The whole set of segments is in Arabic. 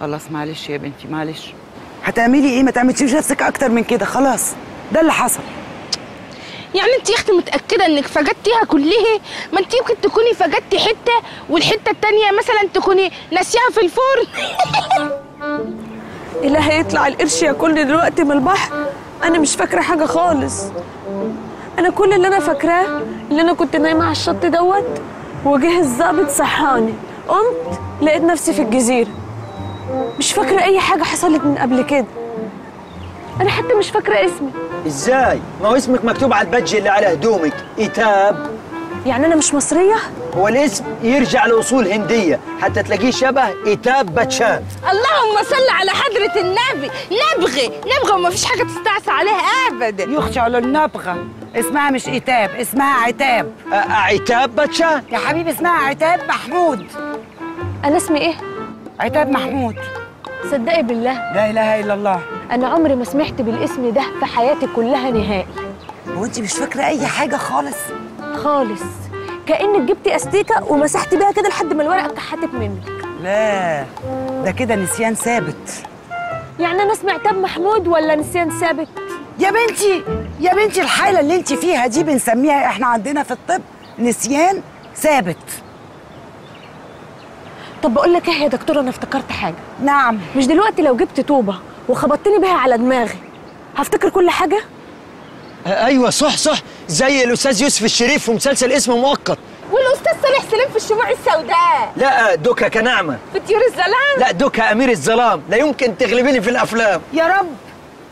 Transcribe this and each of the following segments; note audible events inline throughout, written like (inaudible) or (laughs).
خلاص معلش يا بنتي معلش. هتعملي إيه؟ ما تعمليش نفسك أكتر من كده خلاص. ده اللي حصل. يعني انت يا أختي متأكدة إنك فقدتيها كلها؟ ما انت يمكن تكوني فقدتي حتة والحتة التانية مثلا تكوني ناسيها في الفرن. (laughs) إلهي يطلع القرش ياكلني دلوقتي من البحر. أنا مش فاكرة حاجة خالص. أنا كل اللي أنا فاكراه اللي أنا كنت نايمة على الشط دوت وجه الظابط صحاني قمت لقيت نفسي في الجزيرة. مش فاكرة أي حاجة حصلت من قبل كده. أنا حتى مش فاكرة اسمي. إزاي؟ ما هو اسمك مكتوب على البادج اللي على هدومك. إيتاب. يعني أنا مش مصرية؟ هو الاسم يرجع لأصول هندية. حتى تلاقيه شبه إيتاب باتشان. اللهم صل على حضرة النبي. نبغي نبغي وما فيش حاجة تستعصى عليها ابدا. يخشى على النبغة. اسمها مش إيتاب اسمها عتاب. عتاب باتشان؟ يا حبيبي اسمها عتاب محمود. أنا اسمي إيه؟ عتاب محمود. صدقي بالله. لا إله إلا الله. أنا عمري ما سمعت بالاسم ده في حياتي كلها نهائي. هو انت مش فاكرة أي حاجة خالص؟ خالص. كأنك جبتي أستيكة ومسحتي بيها كده لحد ما الورقة اتكحتت منك. لا ده كده نسيان ثابت. يعني أنا اسمي عتاب محمود ولا نسيان ثابت؟ يا بنتي يا بنتي الحالة اللي انت فيها دي بنسميها إحنا عندنا في الطب نسيان ثابت. طب بقول لك إيه يا دكتور؟ أنا افتكرت حاجة. نعم. مش دلوقتي لو جبت طوبة وخبطتني بيها على دماغي هفتكر كل حاجة؟ أيوه صح صح. زي الأستاذ يوسف الشريف في مسلسل اسمه مؤقت. والأستاذ صالح سليم في الشموع السوداء. لا دوكا كنعمة. في طيور الظلام. لا دوكا أمير الظلام. لا يمكن تغلبيني في الأفلام. يا رب.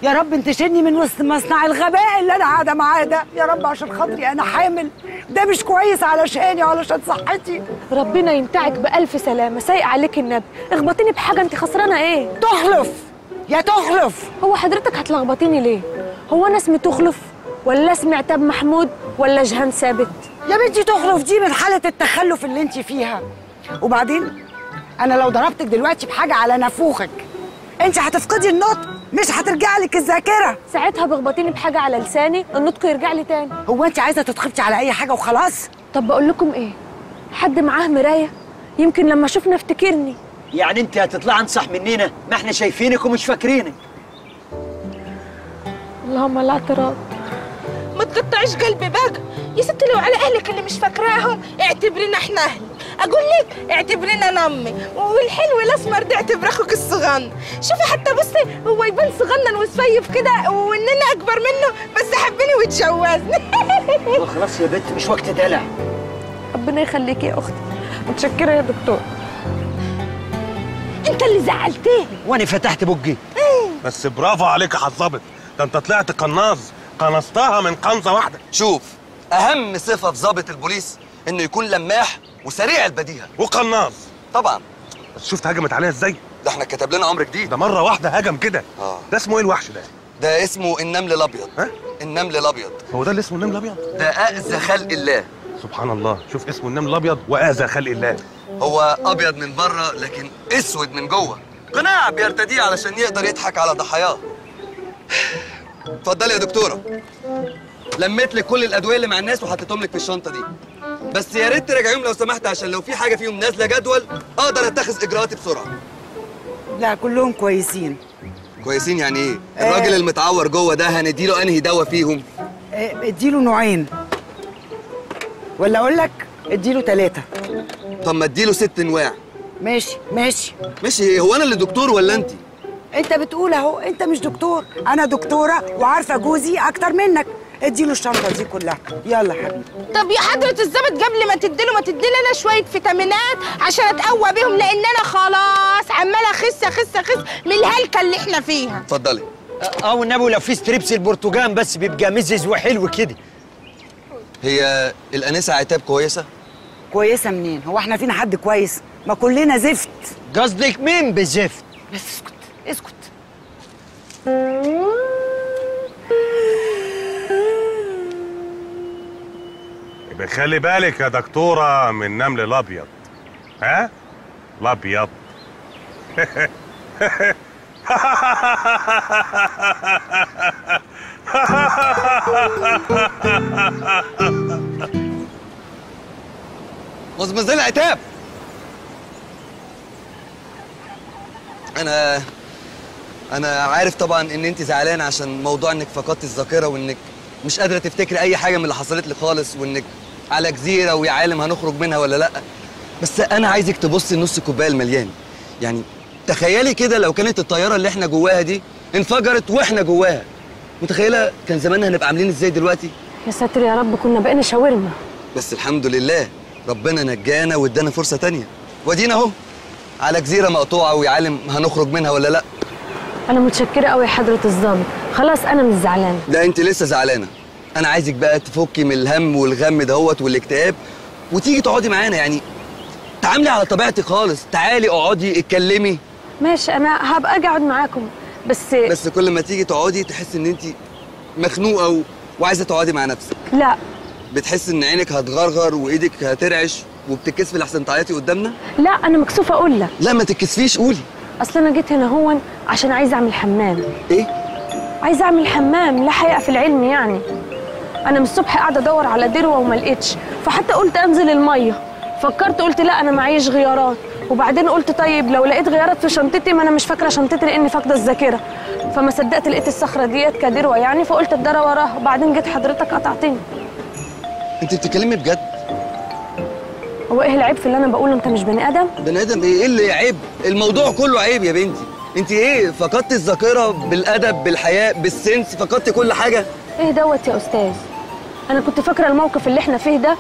يا رب انت شيلني من وسط مصنع الغباء اللي أنا قاعدة معاه ده. يا رب عشان خاطري أنا حامل. ده مش كويس علشاني وعلشان صحتي. ربنا ينتعك بألف سلامة. سايق عليك النبي. اخبطيني بحاجة. انت خسرانة إيه؟ تخلف! يا تخلف! هو حضرتك هتلخبطيني ليه؟ هو أنا اسمي تخلف ولا اسمي عتاب محمود ولا جهان ثابت؟ يا بنتي تخلف دي من حالة التخلف اللي انت فيها. وبعدين أنا لو ضربتك دلوقتي بحاجة على نافوخك انت هتفقدي النطق. مش هترجع لك الذاكرة. ساعتها بخبطيني بحاجة على لساني النطق يرجع لي تاني. هو انت عايزة تتخبطي على أي حاجة وخلاص؟ طب بقول لكم إيه؟ حد معاه مراية؟ يمكن لما اشوفنا افتكرني. يعني انت هتطلع انصح مننا ما إحنا شايفينك ومش فاكرينك. اللهم لا اعتراض ما تقطعيش قلبي بقى يا ستي لو على أهلك اللي مش فاكراهم اعتبرينا إحنا أهل. أقول لك اعتبرينا نمي والحلو الأسمر ده اعتبر أخوك الصغن شوفي حتى بصي هو يبان صغنن وسفيف كده واننا أكبر منه بس حبني واتجوزني (laughs) خلاص يا بنت مش وقت دلع ربنا يخليكي يا أختي. متشكرة يا دكتور. أنت اللي زعلتني. وأنا فتحت بقي. بس برافو عليك يا حظابط ده أنت طلعت قناص قنصتها من قنصة واحدة. شوف أهم صفة في ضابط البوليس إنه يكون لماح وسريع البديهة. وقناص. طبعا. بس شفت هجمت عليها إزاي؟ ده إحنا كتب لنا أمر جديد. ده مرة واحدة هجم كده. آه. ده اسمه إيه الوحش ده؟ ده اسمه النمل الأبيض. ها؟ النمل الأبيض. هو ده اللي اسمه النمل الأبيض؟ ده أذى خلق الله. سبحان الله. شوف اسمه النمل الأبيض وأذى خلق الله. هو أبيض من بره لكن أسود من جوه. قناع بيرتديه علشان يقدر يضحك على ضحاياه. اتفضلي يا دكتورة. لميت لك كل الأدوية اللي مع الناس وحطيتهم لك في الشنطة دي. بس يا ريت تراجعيهم لو سمحت عشان لو في حاجة فيهم نازلة جدول أقدر أتخذ إجراءاتي بسرعة. لا كلهم كويسين. كويسين يعني إيه؟ الراجل المتعور جوه ده هنديله أنهي دواء فيهم؟ آه، اديله نوعين. ولا أقول لك؟ اديله ثلاثة طب ما اديله ست أنواع. ماشي ماشي. ماشي هو أنا اللي دكتور ولا انت أنت بتقول أهو أنت مش دكتور. أنا دكتورة وعارفة جوزي أكتر منك. اديله الشنطة دي كلها. يلا حبيبي. طب يا حضرة الظابط قبل ما تديله ما تديلي أنا شوية فيتامينات عشان أتقوى بيهم لأن أنا خلاص عمالة أخس أخس أخس من الهلكة اللي إحنا فيها. اتفضلي. أه والنبي لو في strips البرتقال بس بيبقى مزز وحلو كده. هي الأنسة عتاب كويسة؟ كويسة منين؟ هو إحنا فينا حد كويس؟ ما كلنا زفت. قصدك مين بالزفت بس اسكت اسكت. خلي بالك يا دكتورة من النمل الأبيض. ها؟ الأبيض. (laughs) مزمزين عتاب. أنا أنا عارف طبعا إن انت زعلانة عشان موضوع إنك فقدت الذاكرة وإنك مش قادرة تفتكري أي حاجة من اللي حصلت لك خالص وإنك على جزيرة ويا عالم هنخرج منها ولا لأ؟ بس أنا عايزك تبصي نص الكوبايه المليان. يعني تخيلي كده لو كانت الطيارة اللي إحنا جواها دي انفجرت وإحنا جواها. متخيلة كان زماننا هنبقى عاملين إزاي دلوقتي؟ يا ساتر يا رب كنا بقينا شاورما. بس الحمد لله ربنا نجانا وادانا فرصة تانية. وادينا أهو. على جزيرة مقطوعة ويا عالم هنخرج منها ولا لأ؟ أنا متشكرة قوي يا حضرة الضابط. خلاص أنا مش زعلانة. لا أنت لسه زعلانة. أنا عايزك بقى تفكي من الهم والغم دهوت والاكتئاب وتيجي تقعدي معانا. يعني تعاملي على طبيعتك خالص. تعالي اقعدي اتكلمي. ماشي أنا هبقى أجي أقعد معاكم. بس, بس كل ما تيجي تقعدي تحسي إن انت مخنوقة و... وعايزة تقعدي مع نفسك. لا. بتحسي إن عينك هتغرغر وإيدك هترعش وبتتكسفي لحسن تعيطي قدامنا؟ لا أنا مكسوفة أقول لك. لا ما تتكسفيش قولي. أصل أنا جيت هنا هون عشان عايزه أعمل حمام. إيه؟ عايزه أعمل حمام لا حقيقه في العلم يعني. أنا من الصبح قاعدة أدور على دروه وما لقيتش. فحتى قلت أنزل المية. فكرت قلت لا أنا معيش غيارات. وبعدين قلت طيب لو لقيت غيارات في شنطتي ما أنا مش فاكرة شنطتي لأني فاقدة الذاكرة. فما صدقت لقيت الصخرة ديت كدروه يعني فقلت اتدرى وراها وبعدين جيت حضرتك قطعتني. أنت بتتكلمي بجد؟ هو إيه العيب في اللي أنا بقوله؟ أنت مش بني آدم؟ بني آدم إيه؟ إيه اللي عيب؟ الموضوع كله عيب يا بنتي. أنت إيه؟ فقدتي الذاكرة بالأدب بالحياء بالسنس فقدتي كل حاجة؟ إيه دوت يا أستاذ؟ أنا كنت فاكرة الموقف اللي إحنا فيه ده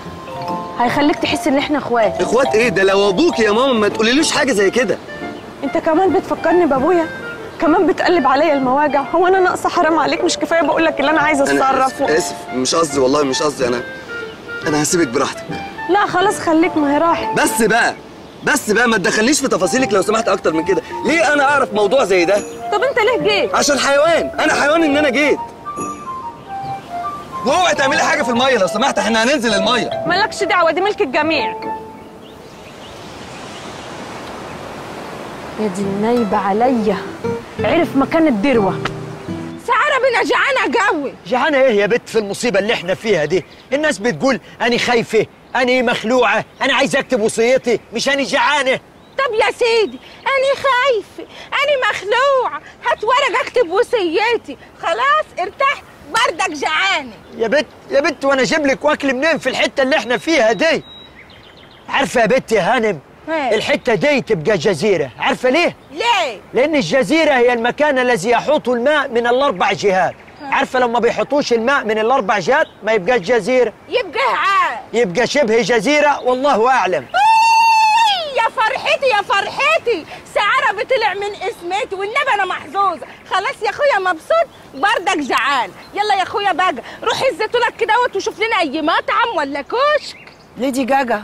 هيخليك تحس إن إحنا إخوات. إخوات إيه؟ ده لو أبوك يا ماما ما تقوليلوش حاجة زي كده. أنت كمان بتفكرني بأبويا. كمان بتقلب عليا المواجع. هو أنا ناقصة حرام عليك؟ مش كفاية بقول لك اللي أنا عايزة أتصرف. آسف, آسف. مش قصدي والله مش قصدي. أنا أنا هسيبك براحتك. لا خلاص خليك ما هي راحت. بس بقى بس بقى ما تدخلنيش في تفاصيلك لو سمحت أكتر من كده. ليه أنا أعرف موضوع زي ده؟ طب أنت ليه جيت؟ عشان حيوان. أنا حيوان إن أنا جيت. واوعي تعملي حاجة في المية؟ لو سمحت إحنا هننزل المية. مالكش دعوة دي ملك الجميع. يا دي النايبة عليا. عرف مكان الدروه سعرة بنا جعانة قوي جعانة إيه يا بت في المصيبة اللي إحنا فيها دي؟ الناس بتقول أنا خايفة أنا مخلوعة أنا عايز أكتب وصيتي مش أنا جعانة. طب يا سيدي أنا خايفة أنا مخلوعة. هات ورق أكتب وصيتي. خلاص ارتحت. بردك جعانة. يا بت يا بت وأنا أجيب لك وأكل منين في الحتة اللي إحنا فيها دي؟ عارفة يا بت يا هانم؟ إيه؟ الحتة دي تبقى جزيرة. عارفة ليه؟ ليه؟ لأن الجزيرة هي المكان الذي يحوط الماء من الأربع جهات. عارفة لما بيحطوش الماء من الأربع جهات ما يبقاش جزيرة؟ يبقى عاد. يبقى شبه جزيرة والله أعلم. يا فرحتي يا فرحتي. سعرة بطلع من اسمتي والنبي أنا محظوظه خلاص يا أخويا مبسوط؟ بردك جعان. يلا يا أخويا بقى روح الزيتونك كدهوت وشوف لنا أي مطعم ولا كشك. ليدي جاجا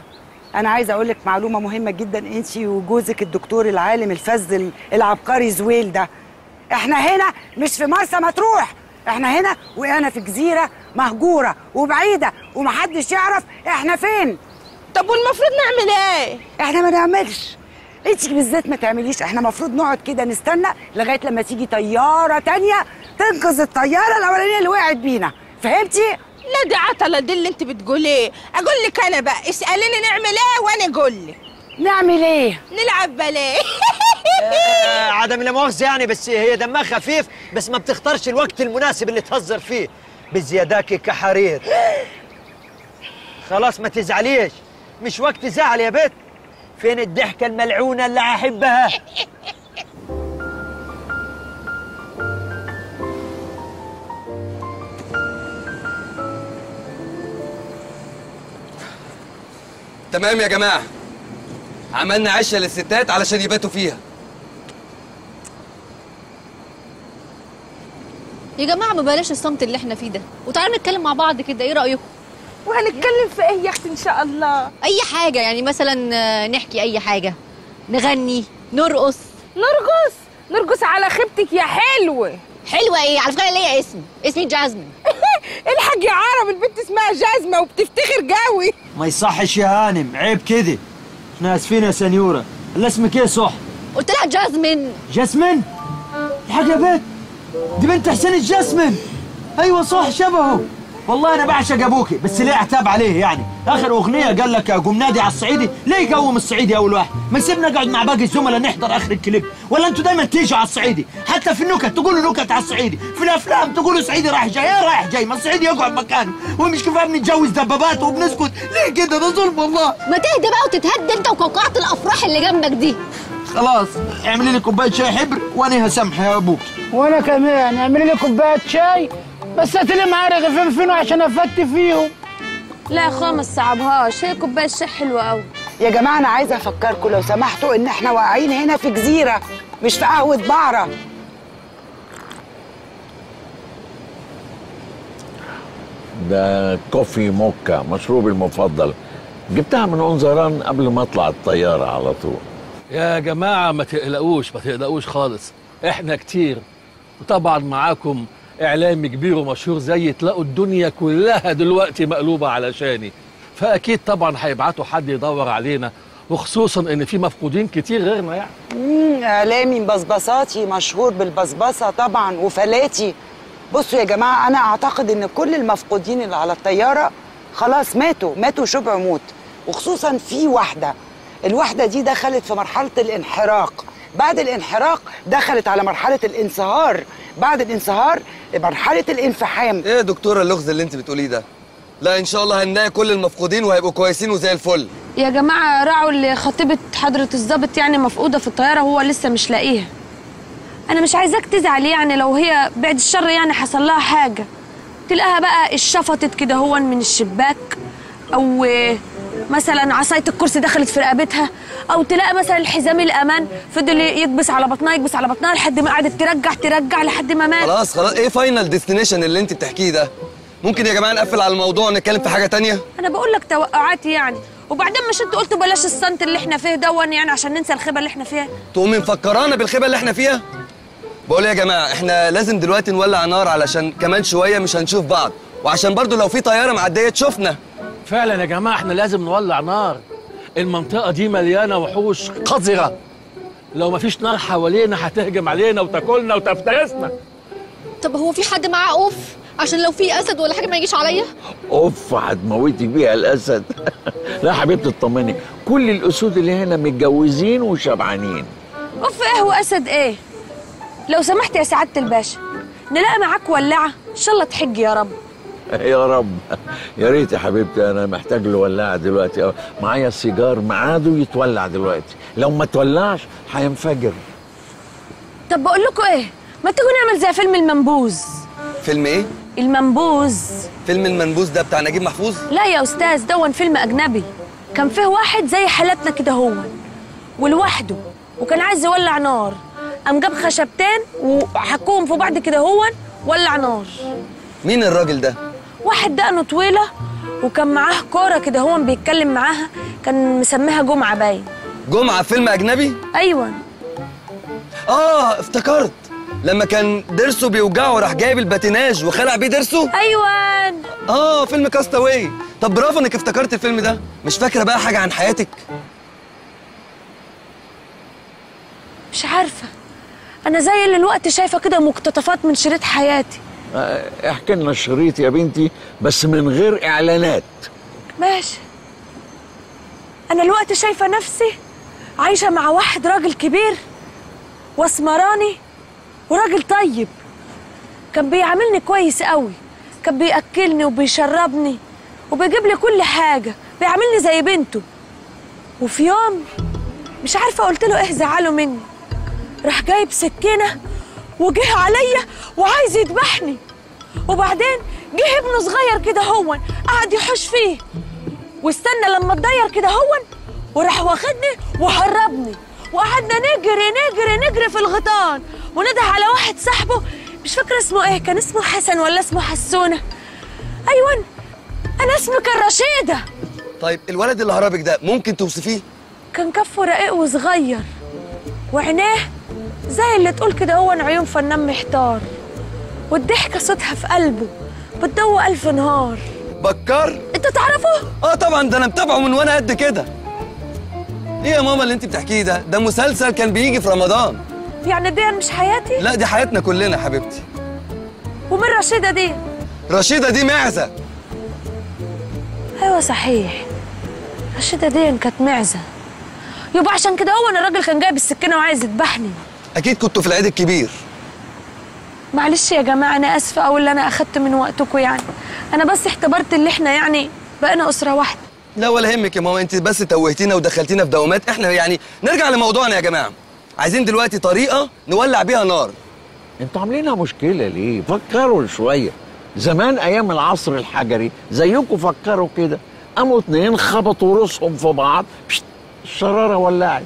أنا عايزه أقول لك معلومة مهمة جدا. أنت وجوزك الدكتور العالم الفذ ال- العبقري زويل ده. إحنا هنا مش في مرسى مطروح. إحنا هنا وأنا في جزيرة مهجورة وبعيدة ومحدش يعرف إحنا فين. طب والمفروض نعمل إيه؟ إحنا ما نعملش. انت بالذات ما تعمليش. إحنا المفروض نقعد كده نستنى لغاية لما تيجي طيارة تانية تنقذ الطيارة الأولانية اللي وقعت بينا. فهمتي؟ لا دي عطلة دي اللي انت بتقوليه. أقول لك أنا بقى اسأليني نعمل إيه وأنا أقول لك. نعمل إيه؟ نلعب باليه. (laughs) آه، عدم لا مؤاخذة يعني بس هي دمها خفيف بس ما بتختارش الوقت المناسب اللي تهزر فيه. بزياداك كحرير. خلاص ما تزعليش. مش وقت زعل يا بت فين الضحكة الملعونة اللي أحبها؟ تمام يا جماعة. عملنا عشه للستات علشان يباتوا فيها. يا جماعة ما بلاش الصمت اللي إحنا فيه ده. وتعالوا نتكلم مع بعض كده. إيه رأيكم؟ وهنتكلم في إيه يا أختي إن شاء الله. أي حاجة يعني مثلا آه، نحكي أي حاجة. نغني نرقص. نرقص؟ نرقص على خيبتك يا حلوة. حلوة إيه؟ على فكرة ليا اسم. اسمي جازمين (laughs) الحاج يا عرب البنت اسمها جازمة وبتفتخر قوي. ما يصحش يا هانم عيب كده إحنا آسفين يا سنيورة. اللي اسمك إيه صح؟ قلت لها جازمين جاسمين الحاج يا بت دي بنت حسين الجاسمين أيوه صح شبهه. والله أنا بعشق أبوكي بس ليه عتاب عليه يعني؟ آخر أغنية قال لك قوم نادي على الصعيدي ليه يقوم الصعيدي أول واحد؟ ما سيبنا نقعد مع باقي الزملاء نحضر آخر الكليب. ولا أنتوا دايما تيجوا على الصعيدي حتى في النكت تقولوا نكت على الصعيدي في الأفلام تقولوا صعيدي رايح جاي إيه رايح جاي ما الصعيدي يقعد مكانه. ومش كفايه بنتجوز دبابات وبنسكت. ليه كده؟ ده ظلم والله. ما تهدى بقى وتتهدى أنت وقوقعة الأفراح اللي جنبك دي. خلاص اعملي لي كوباية شاي حبر وأنا هسامح يا أبوك وأنا كمان اعملي لي كوباية شاي بس هات لي معايا رغيفين فينو عشان افت فيهم. لا يا اخويا ما تصعبهاش هي كوباية شاي حلوة قوي يا جماعة أنا عايزة أفكركم لو سمحتوا إن إحنا واقعين هنا في جزيرة مش في قهوة بعره ده كوفي موكا مشروبي المفضل. جبتها من انظران قبل ما أطلع الطيارة على طول. يا جماعة ما تقلقوش ما تقلقوش خالص. إحنا كتير. وطبعا معاكم اعلامي كبير ومشهور زي تلاقوا الدنيا كلها دلوقتي مقلوبة علشاني فأكيد طبعا هيبعتوا حد يدور علينا وخصوصا إن في مفقودين كتير غيرنا يعني. امم إعلامي بصبصاتي مشهور بالبصبصة طبعا وفلاتي. بصوا يا جماعة أنا أعتقد إن كل المفقودين اللي على الطيارة خلاص ماتوا ماتوا شبع موت. وخصوصا في واحدة. الواحدة دي دخلت في مرحلة الانحراق. بعد الانحراق دخلت على مرحلة الانصهار. بعد الانصهار مرحلة الانفحام. إيه يا دكتورة اللغز اللي انت بتقوليه ده؟ لا إن شاء الله هنلاقي كل المفقودين وهيبقوا كويسين وزي الفل. يا جماعة راعوا اللي خطيبه حضرة الضابط يعني مفقودة في الطيارة هو لسه مش لاقيها. أنا مش عايزاك تزعل يعني لو هي بعد الشر يعني حصل لها حاجة. تلاقيها بقى اتشفطت كده هو من الشباك أو مثلا عصاية الكرسي دخلت في رقبتها أو تلاقي مثلا الحزام الأمان فضل يكبس على بطنها يكبس على بطنها لحد ما قعدت ترجع ترجع لحد ما مات. خلاص خلاص. إيه Final Destination اللي أنت بتحكيه ده؟ ممكن يا جماعة نقفل على الموضوع ونتكلم في حاجة تانية؟ أنا بقول لك توقعات يعني. وبعدين مش أنت قلت بلاش الصمت اللي إحنا فيه دوت يعني عشان ننسى الخيبة اللي إحنا فيها؟ تقومي مفكرانا بالخيبة اللي إحنا فيها؟ بقول يا جماعة إحنا لازم دلوقتي نولع نار علشان كمان شوية مش هنشوف بعض. وعشان برضو لو في طيارة معدية تشوفنا. فعلا يا جماعة إحنا لازم نولع نار. المنطقة دي مليانة وحوش قذرة. لو مفيش نار حوالينا هتهجم علينا وتاكلنا وتفترسنا. طب هو في حد معاه OFF عشان لو في أسد ولا حاجة ما يجيش عليا؟ OFF هتموتي بيها الأسد. (laughs) لا يا حبيبتي اطمني. كل الأسود اللي هنا متجوزين وشبعانين. OFF إيه؟ واسد إيه؟ لو سمحت يا سعادة الباشا نلاقي معاك ولاعه إن شاء الله تحج يا رب. (laughs) يا رب. يا ريت يا حبيبتي أنا محتاج لولاعه دلوقتي. معايا سيجار ميعاده يتولع دلوقتي. لو ما تولعش هينفجر. طب بقول لكم إيه؟ ما تيجوا نعمل زي فيلم المنبوذ. فيلم إيه؟ المنبوذ. فيلم المنبوذ ده بتاع نجيب محفوظ؟ لا يا أستاذ دوت فيلم أجنبي. كان فيه واحد زي حالتنا كده هو ولوحده وكان عايز يولع نار. قام جاب خشبتين وحكوهم في بعض كده هو ولع نار. مين الراجل ده؟ واحد دقنه طويلة وكان معاه كورة كده هو بيتكلم معاها كان مسميها جمعة باين. جمعة فيلم أجنبي؟ أيوه. آه افتكرت. لما كان ضرسه بيوجعه راح جايب الباتيناج وخلع بيه ضرسه أيوه. آه فيلم كاستاوي طب برافو إنك افتكرت الفيلم ده. مش فاكرة بقى حاجة عن حياتك؟ مش عارفة. أنا زي اللي الوقت شايفة كده مقتطفات من شريط حياتي. احكي لنا الشريط يا بنتي بس من غير إعلانات. ماشي. أنا الوقت شايفة نفسي عايشة مع واحد راجل كبير وأسمراني وراجل طيب. كان بيعاملني كويس قوي كان بيأكلني وبيشربني وبيجيب لي كل حاجة بيعاملني زي بنته. وفي يوم مش عارفة قلت له إيه زعله مني راح جايب سكينة وجه عليا وعايز يذبحني. وبعدين جه ابنه صغير كده هون قعد يحوش فيه. واستنى لما اتضير كده هون وراح واخدني وهربني وقعدنا نجري نجري نجري في الغيطان. ونده على واحد صاحبه مش فاكره اسمه إيه كان اسمه حسن ولا اسمه حسونة. أيوه أنا اسمي كان رشيده طيب الولد اللي هربك ده ممكن توصفيه كان كفه رقيق وصغير. وعينيه زي اللي تقول كده هو عيون فنان محتار. والضحكة صوتها في قلبه بتدوق الف نهار. بكر؟ انت تعرفه؟ آه طبعا ده أنا متابعه من وأنا قد كده. إيه يا ماما اللي أنت بتحكيه ده؟ ده مسلسل كان بيجي في رمضان. يعني دي مش حياتي؟ لا دي حياتنا كلنا حبيبتي. ومن رشيدة دي؟ رشيدة دي معزة. أيوه صحيح. رشيدة دي كانت معزة. يبقى عشان كده هو أنا الراجل كان جايب السكينة وعايز يذبحني. أكيد كنتوا في العيد الكبير. معلش يا جماعة أنا آسفة أو اللي أنا اخدت من وقتكم يعني. أنا بس اعتبرت اللي إحنا يعني بقينا أسرة واحدة. لا ولا يهمك يا ماما أنت بس توهتينا ودخلتينا في دوامات. إحنا يعني نرجع لموضوعنا يا جماعة. عايزين دلوقتي طريقة نولع بيها نار. أنتوا عاملينها مشكلة ليه؟ فكروا شوية. زمان أيام العصر الحجري زيكم فكروا كده. قاموا اتنين خبطوا رؤوسهم في بعض. بشت، الشرارة ولعت.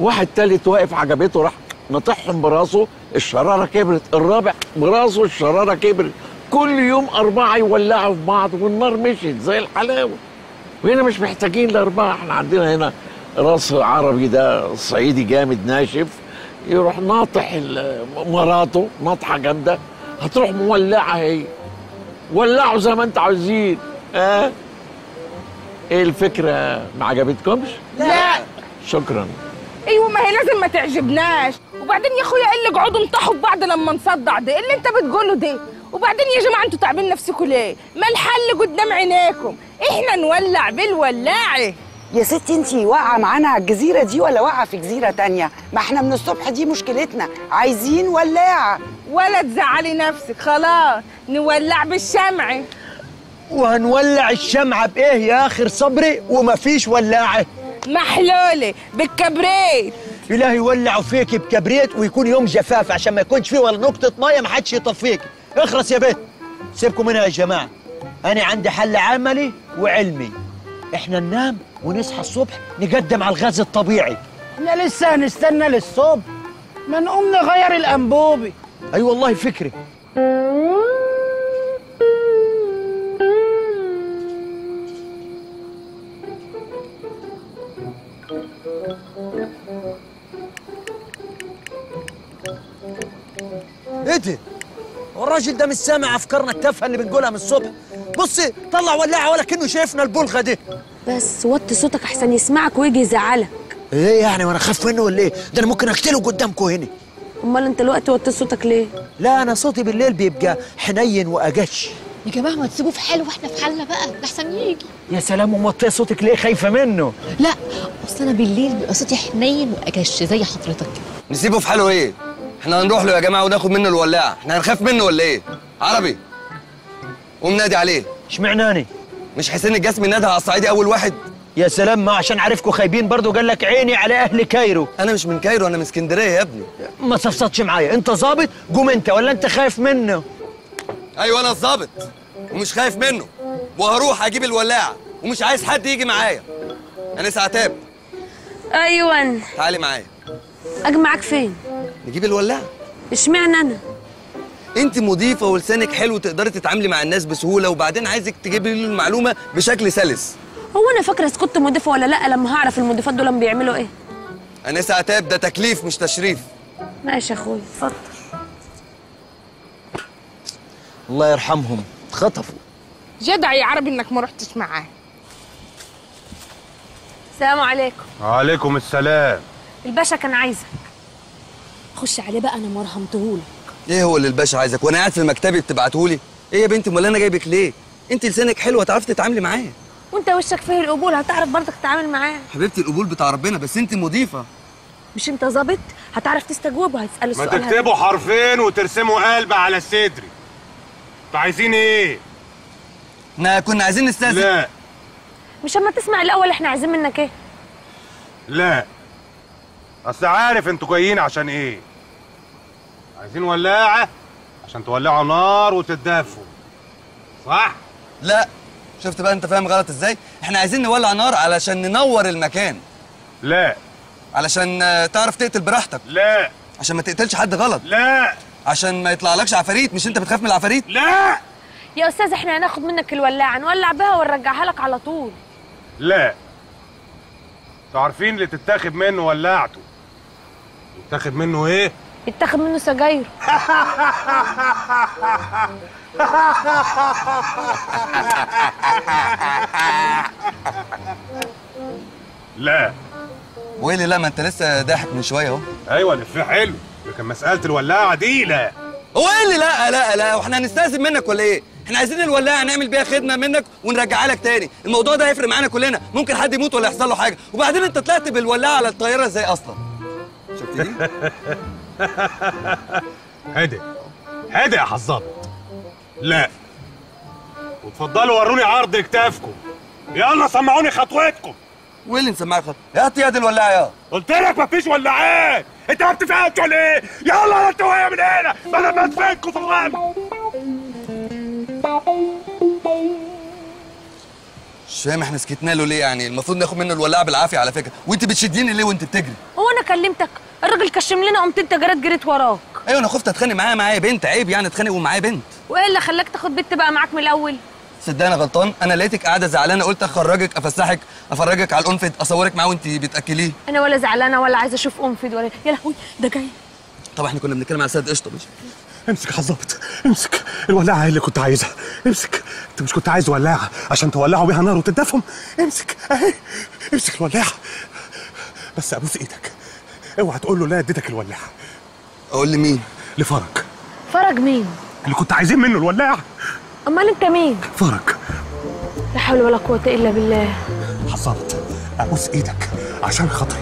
واحد تالت واقف عجبته راح نطحهم براسه. الشرارة كبرت الرابع براسه الشرارة كبرت. كل يوم أربعة يولعوا في بعض والنار مشيت زي الحلاوة. وهنا مش محتاجين الأربعة إحنا عندنا هنا راس عربي ده صعيدي جامد ناشف. يروح ناطح مراته ناطحة جامدة. هتروح مولعة هي. ولعوا زي ما أنتوا عاوزين. ها؟ إيه الفكرة؟ ما عجبتكمش؟ لا. شكرا. أيوه ما هي لازم ما تعجبناش. وبعدين يا أخويا قال لك اقعدوا انطحوا في بعض لما نصدع. ده إيه اللي انت بتقوله ده؟ وبعدين يا جماعة أنتوا تعبين نفسكم ليه؟ ما الحل قدام عينيكم. إحنا نولع بالولاعة. يا ستي انتي واقعة معانا على الجزيرة دي ولا واقعة في جزيرة تانية؟ ما إحنا من الصبح دي مشكلتنا. عايزين ولاعة. ولا تزعلي نفسك. خلاص نولع بالشمع. وهنولع الشمعة بإيه يا آخر صبري؟ ومفيش ولاعة. محلولة بالكبريت. إلهي يولعوا فيك بكبريت ويكون يوم جفاف عشان ما يكونش فيه ولا نقطة مية ما حدش يطفيك اخرس يا بيت. سيبكم منها يا جماعة. أنا عندي حل عملي وعلمي. إحنا ننام ونصحى الصبح نقدم على الغاز الطبيعي. إحنا لسه هنستنى للصبح. ما نقوم نغير الانبوبي أي أيوة والله فكري. الراجل ده مش سامع أفكارنا التافهة اللي بنقولها من الصبح. بصي طلع ولاعة ولا كانه شايفنا البلغة دي. بس وطي صوتك أحسن يسمعك ويجي يزعلك. إيه يعني؟ وأنا أخاف منه ولا إيه؟ ده أنا ممكن أقتله قدامكم هنا. أمال أنت الوقت وطي صوتك ليه؟ لا أنا صوتي بالليل بيبقى حنين واجش يا جماعة ما تسيبوه في حاله وإحنا في حالنا بقى لحسن يجي. يا سلام وموطيه صوتك ليه خايفة منه؟ لا أصل أنا بالليل بيبقى صوتي حنين واجش زي حضرتك كده نسيبه في حاله إيه؟ إحنا هنروح له يا جماعة وناخد منه الولاعة. إحنا هنخاف منه ولا إيه؟ عربي قوم نادي عليه. اشمعناني؟ مش حسين الجسمي نادى على الصعيدي أول واحد؟ يا سلام ما عشان عارفكم خايبين برضو قال لك عيني على أهل كايرو. أنا مش من كايرو أنا من اسكندرية يا ابني. ما تصفصطش معايا. أنت ظابط؟ قوم أنت ولا أنت خايف منه؟ أيوه أنا الظابط ومش خايف منه. وهروح أجيب الولاعة ومش عايز حد يجي معايا. أنا سعتاب أيوه. تعالي معايا. أجي معاك فين؟ نجيب الولاعة. اشمعنى أنا؟ أنت مضيفة ولسانك حلو تقدري تتعاملي مع الناس بسهولة وبعدين عايزك تجيبي له المعلومة بشكل سلس. هو أنا فاكرة إذا كنت مضيفة ولا لأ لما هعرف المضيفات دول بيعملوا إيه. أنا سعتاب ده تكليف مش تشريف. ماشي يا اخويا اتفضل. الله يرحمهم. اتخطفوا. جدع يا عربي إنك ما رحتش معاه. السلام عليكم. وعليكم السلام. الباشا كان عايزك. خش عليه بقى أنا مرهمتهولك إيه هو اللي الباشا عايزك؟ وأنا قاعد في مكتبي بتبعتهولي. إيه يا بنتي؟ أمال أنا جايبك ليه؟ أنت لسانك حلو هتعرفي تتعاملي معايا وأنت وشك فيه القبول هتعرف برضك تتعامل معاه. حبيبتي القبول بتاع ربنا بس أنت مضيفة. مش أنت ظابط؟ هتعرف تستجوب وهتساله ما السؤال تكتبوا حرفين وترسموا قلب على صدري. أنتوا عايزين إيه؟ إحنا كنا عايزين نستأذن. لا. مش أما تسمع الأول إحنا عايزين منك إيه؟ لا. أصل عارف أنتوا جايين عشان إيه؟ عايزين ولاعة عشان تولعوا نار وتدافوا. صح؟ لا. شفت بقى أنت فاهم غلط إزاي؟ إحنا عايزين نولع نار علشان ننور المكان. لا. علشان تعرف تقتل براحتك. لا. عشان ما تقتلش حد غلط. لا. عشان ما يطلعلكش عفاريت. مش أنت بتخاف من العفاريت؟ لا. يا أستاذ إحنا هناخد منك الولاعة. نولع بها ونرجعها لك على طول. لا. أنتوا عارفين اللي تتاخد منه ولعته يتاخد منه إيه؟ يتاخد منه سجاير. لا. وايه اللي لا ما انت لسه ضاحك من شوية اهو. أيوه الافيه حلو. لكن مسألة الولاعة دي لا. هو إيه اللي لا لا لا وإحنا هنستأذن منك ولا إيه؟ إحنا عايزين الولاعة نعمل بيها خدمة منك ونرجعها لك تاني. الموضوع ده هيفرق معانا كلنا. ممكن حد يموت ولا يحصل له حاجة. وبعدين انت طلعت بالولاعة على الطيارة إزاي أصلا؟ دي؟ (laughs) هدي هدي يا حظاظ لا. وتفضلوا وروني عرض كتافكم يلا سمعوني خطوتكم وإيه اللي نسمعك خط؟ هات يد الولاعة يا قلت لك مفيش ولاعات. انت ما بتفهمش ولا إيه؟ يلا انت وهي من هنا. بدل ما تفكوا في الغابه مش فاهم إحنا سكتنا له ليه يعني؟ المفروض ناخد منه الولاعة بالعافية على فكرة. وانت بتشديني ليه وانت بتجري؟ هو أنا كلمتك الراجل كشم لنا قمت انت جريت جريت وراك. أيوه أنا خفت أتخانق معايا معايا بنت عيب يعني أتخانق ومعايا بنت. وايه اللي خلاك تاخد بنت بقى معاك من الأول. صدقني أنا غلطان. أنا لقيتك قاعدة زعلانة قلت أخرجك أفسحك أفرجك على الانفد أصورك معاه وانت بتأكليه. أنا ولا زعلانة ولا عايزة أشوف انفد ولا يا لهوي ده جاي. طب إحنا كنا بنتكلم على سيد قشطة مش امسك يا حظابط امسك الولاعة اللي كنت عايزها. امسك أنت مش كنت عايز ولاعة عشان تولعوا بيها نار وتدفهم؟ امسك أهي امسك الولاعة. بس أبوس إيدك. اوعى تقول له لا اديتك الولاعة. أقول لمين؟ لفرج. فرج مين؟ اللي كنت عايزين منه الولاعة. أمال أنت مين؟ فرج. لا حول ولا قوة إلا بالله. حصلت. أبوس إيدك عشان خاطري.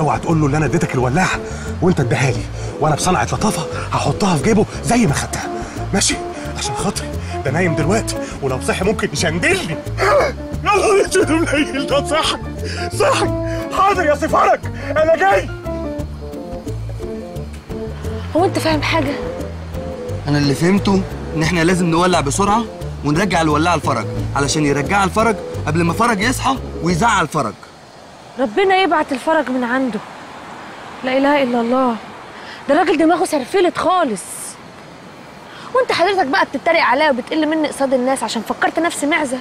اوعى تقول له اللي أنا اديتك الولاعة وأنت اديها لي. وأنا بصنعة لطافة هحطها في جيبه زي ما خدتها. ماشي؟ عشان خاطري. ده نايم دلوقتي ولو صحي ممكن يشندلني. يا نهار اسود ده صحي صحي. حاضر يا سي فرج. أنا جاي. هو انت فاهم حاجة؟ أنا اللي فهمته إن إحنا لازم نولع بسرعة ونرجع الولاعة لفرج علشان يرجعها لفرج قبل ما فرج يصحى ويزعل فرج ربنا يبعت الفرج من عنده. لا إله إلا الله. ده الراجل دماغه سرفلت خالص. وأنت حضرتك بقى بتتريق عليا وبتقل مني قصاد الناس عشان فكرت نفسي معزة.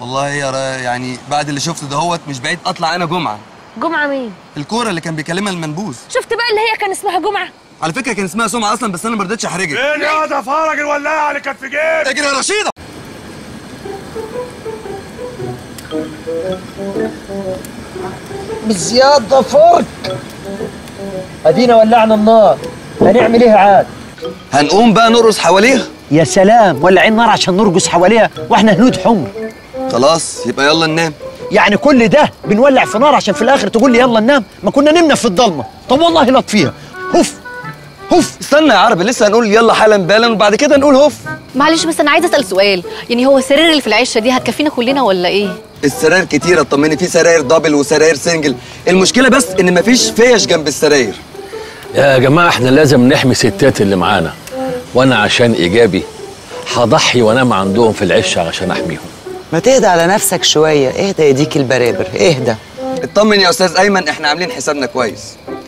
والله يا يعني بعد اللي شفته دهوت مش بعيد أطلع أنا جمعة. جمعة مين؟ الكورة اللي كان بيكلمها المنبوذ. شفت بقى اللي هي كان اسمها جمعة؟ على فكرة كان اسمها سمعة أصلا بس أنا ما رضيتش احرجك فين يا ده فرج الولاعة اللي كانت في جيبك أجري يا رشيده بزيادة فرق أدينا ولعنا النار. هنعمل إيه عاد؟ هنقوم بقى نرقص حواليها؟ يا سلام ولعين نار عشان نرقص حواليها وإحنا هنود حمر. خلاص يبقى يلا ننام. يعني كل ده بنولع في نار عشان في الآخر تقول لي يلا ننام؟ ما كنا نمنا في الضلمة. طب والله لا فيها هف هف استنى يا عربي لسه هنقول يلا حالا بالا وبعد كده نقول هف معلش بس أنا عايزة أسأل سؤال يعني هو السرير اللي في العشه دي هتكفينا كلنا ولا إيه؟ السراير كتيرة اطمني في سراير double وسراير single. المشكلة بس إن مفيش فيش جنب السراير. يا جماعة إحنا لازم نحمي الستات اللي معانا. وأنا عشان إيجابي هضحي وأنام عندهم في العشة عشان أحميهم. ما تهدى على نفسك شوية اهدى يا ديك البرابر اهدى. اطمن يا أستاذ أيمن إحنا عاملين حسابنا كويس.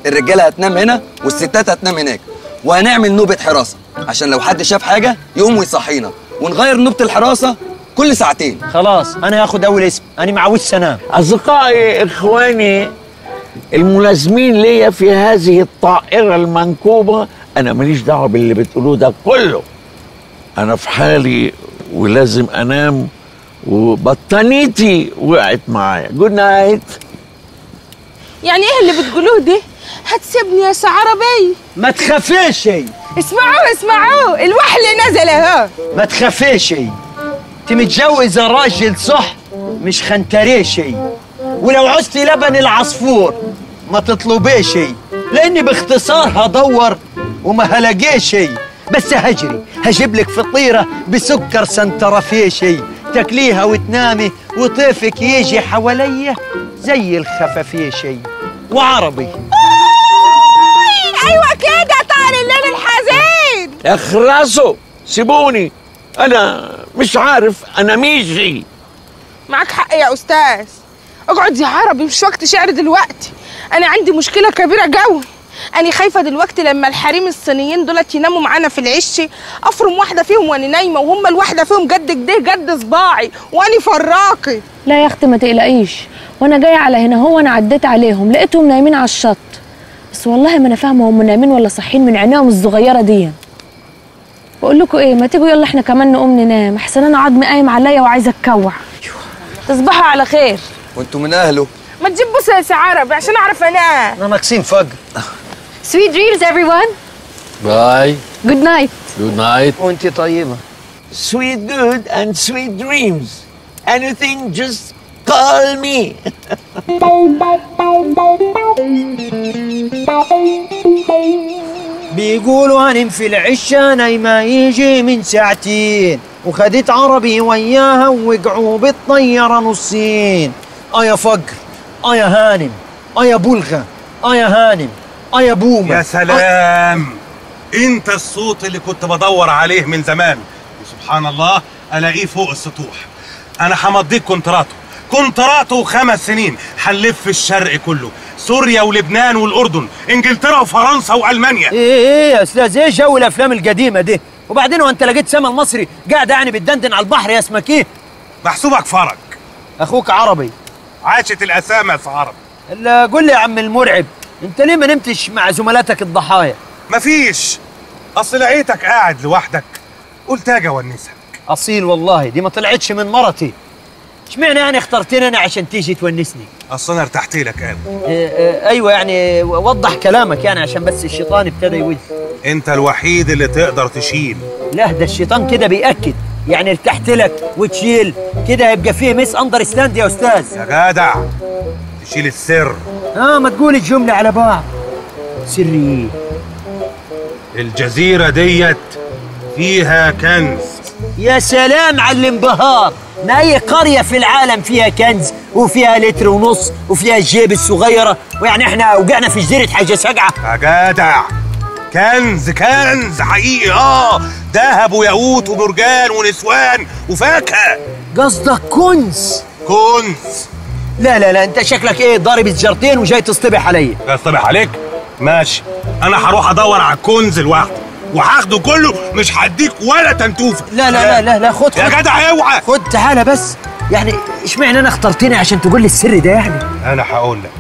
الرجالة هتنام هنا والستات هتنام هناك. وهنعمل نوبة حراسة. عشان لو حد شاف حاجة يقوم ويصحينا. ونغير نوبة الحراسة كل ساعتين. خلاص أنا هاخد أول اسم. أنا معودش انام أصدقائي إخواني الملازمين ليا في هذه الطائرة المنكوبة أنا ماليش دعوة باللي بتقولوه ده كله. أنا في حالي ولازم أنام وبطانيتي وقعت معايا. good night يعني إيه اللي بتقولوه ده هتسيبني يا عربي؟ ما تخافيش اسمعوه اسمعوه الوحي نزل اهو. ما تخافيش انت متجوزة راجل صح؟ مش خنتريشي ولو عوزتي لبن العصفور ما تطلبيش لأني باختصار هدور وما هلاقيش بس هجري هجيب لك فطيرة بسكر سنترفيشي تاكليها وتنامي وطيفك يجي حواليا زي الخفافيشي وعربي. كده طال الليل الحزين. اخرسوا سيبوني. أنا مش عارف أنا ميجي معاك حق يا أستاذ. اقعد يا عربي مش وقت شعر دلوقتي. أنا عندي مشكلة كبيرة قوي. أنا خايفة دلوقتي لما الحريم الصينيين دولت يناموا معانا في العش. أفرم واحدة فيهم وأنا نايمة وهم الواحدة فيهم قد كده قد صباعي وأنا فراقي. لا يا أختي ما تقلقيش. وأنا جاية على هنا هو أنا عديت عليهم لقيتهم نايمين على الشط. بس والله ما أنا فاهمة هم نايمين ولا صاحيين من عينيهم الصغيرة دي. بقول لكم إيه ما تيجوا يلا إحنا كمان نقوم ننام. أحسن أنا عظمي قايم عليا وعايزة أتكوع. تصبحوا على خير. وأنتوا من أهله. ما تجيب بص يا عربي عشان أعرف انام أنا ناقصين فجر. Sweet dreams everyone. باي good night. جود نايت وانت طيبة. Sweet good and sweet dreams. Anything, just call me. بيقولوا هنم في العشة نايمة يجي من ساعتين. وخدت عربي وياها ووقعوا بالطيارة نصين. آه يا فقر آه يا هانم آه يا بلغة آه يا هانم آه يا بومة. يا سلام. أنت الصوت اللي كنت بدور عليه من زمان. وسبحان الله ألاقيه فوق السطوح. أنا همضيك كونتراتو كونتراتو خمس سنين. هنلف الشرق كله. سوريا ولبنان والأردن إنجلترا وفرنسا وألمانيا. إيه إيه يا أستاذ إيه جو الأفلام القديمة دي؟ وبعدين هو أنت لقيت سما المصري قاعد يعني بتدندن على البحر يا اسمك إيه محسوبك فرج أخوك عربي. عاشت الاسامه في عرب. الا قول لي يا عم المرعب أنت ليه ما نمتش مع زملاتك الضحايا؟ مفيش أصل لقيتك قاعد لوحدك. قلت أجي اونسك أصيل والله دي ما طلعتش من مرتي. اشمعنى يعني اخترتني أنا عشان تيجي تونسني؟ اصل أنا ارتحت لك قوي آه آه أيوه يعني وضح كلامك يعني عشان بس الشيطان ابتدى يوز أنت الوحيد اللي تقدر تشيل. لا ده الشيطان كده بيأكد. يعني ارتحت لك وتشيل. كده هيبقى فيه misunderstand يا أستاذ. يا جدع تشيل السر. آه ما تقول الجملة على بعض. سري الجزيرة ديت فيها كنز. يا سلام على الانبهار. ما اي قرية في العالم فيها كنز وفيها لتر ونص وفيها الجيب الصغيرة؟ ويعني إحنا وقعنا في جزيرة حاجة سقعة. يا جدع كنز كنز حقيقي. آه. ذهب وياقوت ومرجان ونسوان وفاكهة. قصدك كنز؟ كنز. لا لا لا أنت شكلك إيه ضارب الجرتين وجاي تصطبح عليا اصطبح عليك؟ ماشي. أنا هروح أدور على الكنز لوحدي. وهاخده كله مش هديك ولا تنتوفه. لا لا لا لا لا خد يا. جدع اوعى. خد تعالى بس. يعني اشمعنى أنا اخترتني عشان تقول لي السر ده يعني؟ أنا هقول لك.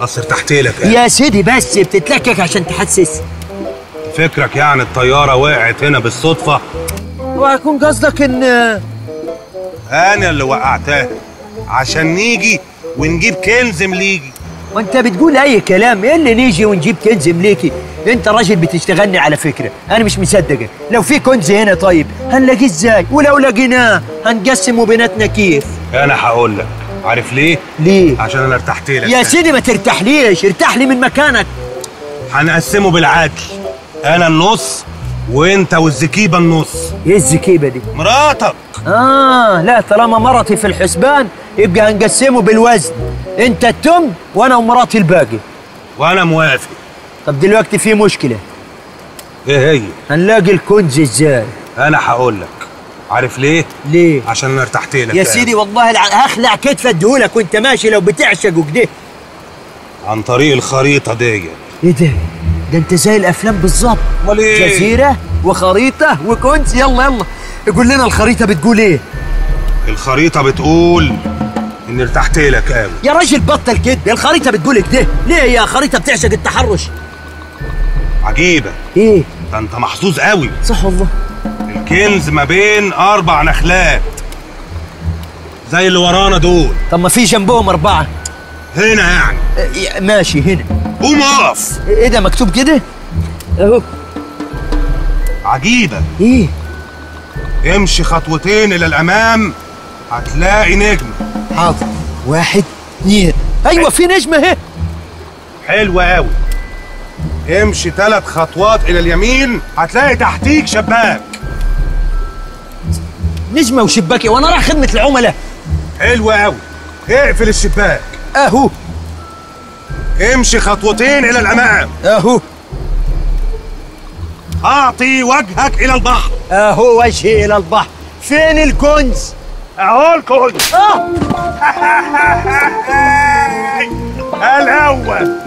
أصل ارتحت لك. يا سيدي بس بتتلكك عشان تحسس. فكرك يعني الطيارة وقعت هنا بالصدفة. وهيكون قصدك إن أنا اللي وقعتها. عشان نيجي ونجيب كنز مليجي. وانت بتقول أي كلام إيه اللي نيجي ونجيب كنز مليكي أنت راجل بتشتغلني على فكرة أنا مش مصدقك لو في كنز هنا طيب هنلاقيه إزاي؟ ولو لقيناه هنقسمه بيناتنا كيف؟ أنا هقول لك عارف ليه؟ ليه؟ عشان أنا ارتحت لك. يا سيدي ما ترتاحليش ارتاح لي من مكانك. هنقسمه بالعدل أنا النص وأنت والزكيبة النص. إيه الزكيبة دي؟ مراتك. آه لا طالما مرتي في الحسبان يبقى هنقسمه بالوزن. انت التم وأنا ومراتي الباقي. وأنا موافق. طب دلوقتي في مشكلة. إيه هي؟ هنلاقي الكنز إزاي؟ أنا هقول لك. عارف ليه؟ ليه؟ عشان أنا ارتحت لك يا سيدي والله الع... هخلع كتف اديهولك وانت ماشي لو بتعشق وكده. عن طريق الخريطة دي إيه ده؟ ده انت زي الأفلام بالظبط. أمال إيه؟ جزيرة وخريطة وكنز. يلا يلا. قول لنا الخريطة بتقول إيه؟ الخريطة بتقول إني ارتحت لك قوي يا راجل بطل كده الخريطة بتقول كده ليه يا خريطة بتعشق التحرش؟ عجيبة. إيه؟ ده أنت محظوظ قوي. صح والله. الكنز ما بين أربع نخلات. زي اللي ورانا دول. طب ما في جنبهم أربعة. هنا يعني. إيه، ماشي هنا. قوم اقف. إيه ده مكتوب كده؟ أهو. عجيبة. إيه؟ امشي خطوتين إلى الأمام هتلاقي نجم حاضر. واحد اثنين. أيوه في نجمة أهي. حلو قوي امشي ثلاث خطوات إلى اليمين هتلاقي تحتيك شباك. نجمة وشباكي وأنا رايح خدمة العملاء. حلو قوي اقفل الشباك. أهو. امشي خطوتين إلى الأمام. أهو. أعطي وجهك إلى البحر. أهو وجهي إلى البحر. فين الكنز؟ اهو الكنز آه الأول.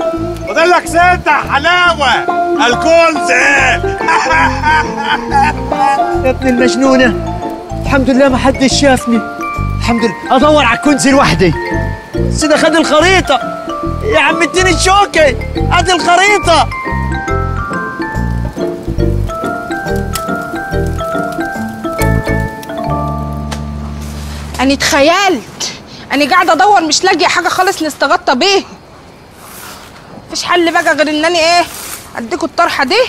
فاضل لك ستة. حلاوة. الكنز (laughs) يا ابن المجنونة. الحمد لله ما حدش شافني. الحمد لله. أدور على الكنز لوحدي. سيدي خد الخريطة. يا عم اديني الشوكة. ادي الخريطة. أنا اتخيلت أنا قاعدة أدور مش لاقية حاجة خالص نستغطى بيه. مفيش حل بقى غير إن أنا إيه أديكوا الطرحة دي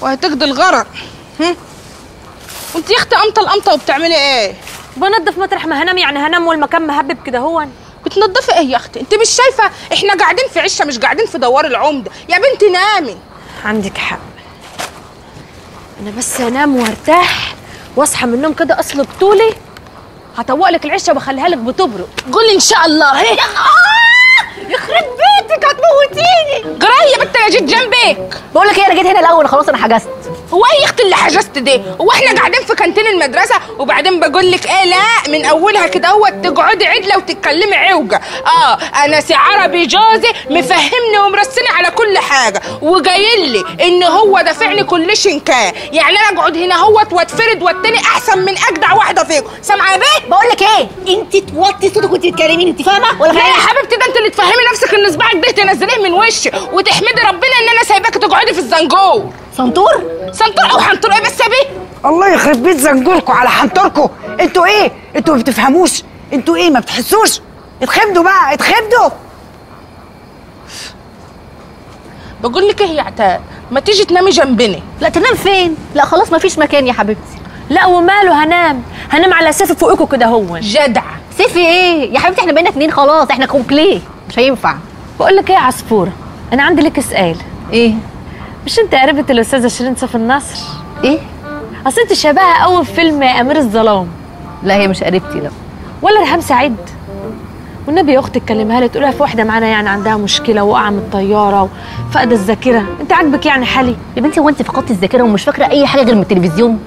وهتقضي الغرض هم؟ وأنت يا أختي قمطة القمطة وبتعملي إيه؟ بنضف مطرح ما هنام يعني هنام والمكان مهبب كده هو. بتنضفي إيه يا أختي؟ أنت مش شايفة إحنا قاعدين في عشة مش قاعدين في دوار العمدة. يا بنتي نامي. عندك حق. أنا بس انام وأرتاح وأصحى من النوم كده اصل بطولي هطوق لك العشة وبخليها لك بتبرق. قولي إن شاء الله هيك يخرب بيتك هتموتيني. جرايه يا بنت أنا جيت جنبك. بقول لك إيه أنا جيت هنا الأول خلاص أنا حجزت. هو إيه يا أختي اللي حجزت دي؟ هو إحنا قاعدين في كانتين المدرسة وبعدين بقول لك إيه لا من أولها كده هو تقعدي عدله وتتكلمي عوجه آه أنا سي عربي جوزي مفهمني ومرسني على كل حاجة. وجاي لي إن هو دافعني كل شنكاه يعني أنا أقعد هنا اهوت واتفرد والتاني أحسن من اجدع واحدة فيكم. سامعة يا بيه بقول لك إيه أنت توطي صوتك وأنت بتكلميني أنت فاهمة ولا لا يا حبيبتي ده أنت اللي تفهمي نفسك إن صباعك ده تنزليه من وشك وتحمدي ربنا إن أنا سايباكي تقعدي في الزنجور. سنتور؟ سنتور أو حنطور إيه بس يا بيه الله يخرب بيت زنجوركم على حنطركم أنتوا إيه؟ أنتوا ما بتفهموش. أنتوا إيه؟ ما بتحسوش. اتخمدوا بقى اتخمدوا بقول لك إيه يا عتاب؟ ما تيجي تنامي جنبنا. لا تنام فين؟ لا خلاص مفيش مكان يا حبيبتي. لا وماله هنام؟ هنام على سيف فوقكم كده هو. جدع. سيفي إيه؟ يا حبيبتي إحنا بقينا اتنين خلاص إحنا complet مش هينفع. بقول لك إيه يا عصفوره أنا عندي لك سؤال. إيه؟ مش انت قريبه الأستاذة شيرين صف النصر إيه؟ أصل أنت شبهها قوي في فيلم أمير الظلام. لا هي مش قريبتي لا. ولا ريهام سعيد. والنبي يا أختي تكلمها لي تقولها في واحدة معانا يعني عندها مشكلة وقع من الطيارة وفقد الذاكرة. أنت عاجبك يعني حالي؟ يا بنتي هو أنت فقدتي الذاكرة ومش فاكرة أي حاجة غير من التلفزيون؟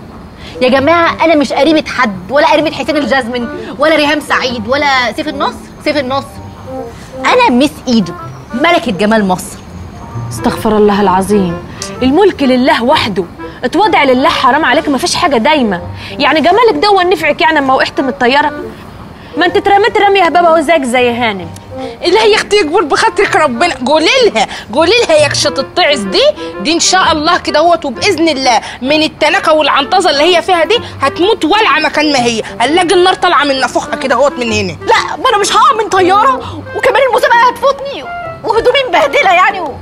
يا جماعة أنا مش قريبة حد ولا قريبة حسين الجازمين ولا ريهام سعيد ولا سيف النصر سيف النصر أنا Miss Egypt ملكة جمال مصر. استغفر الله العظيم. الملك لله وحده. اتوضع لله حرام عليك ما فيش حاجة دايمة. يعني جمالك ده نفعك يعني لما وقعت من الطيارة؟ ما أنت اترميت رميه هبابه وزيك زي هانم. لا يا أختي يكبر بخاطرك ربنا. قولي لها قولي لها يا كشة الطعس دي دي إن شاء الله كده هوت وباذن الله من التنكه والعنطزة اللي هي فيها دي هتموت ولعه مكان ما هي. هنلاقي النار طالعة من نافوخها كده هوت من هنا. لا ما أنا مش هقع من طيارة وكمان المسابقة هتفوتني وهدومي مبهدلة يعني و...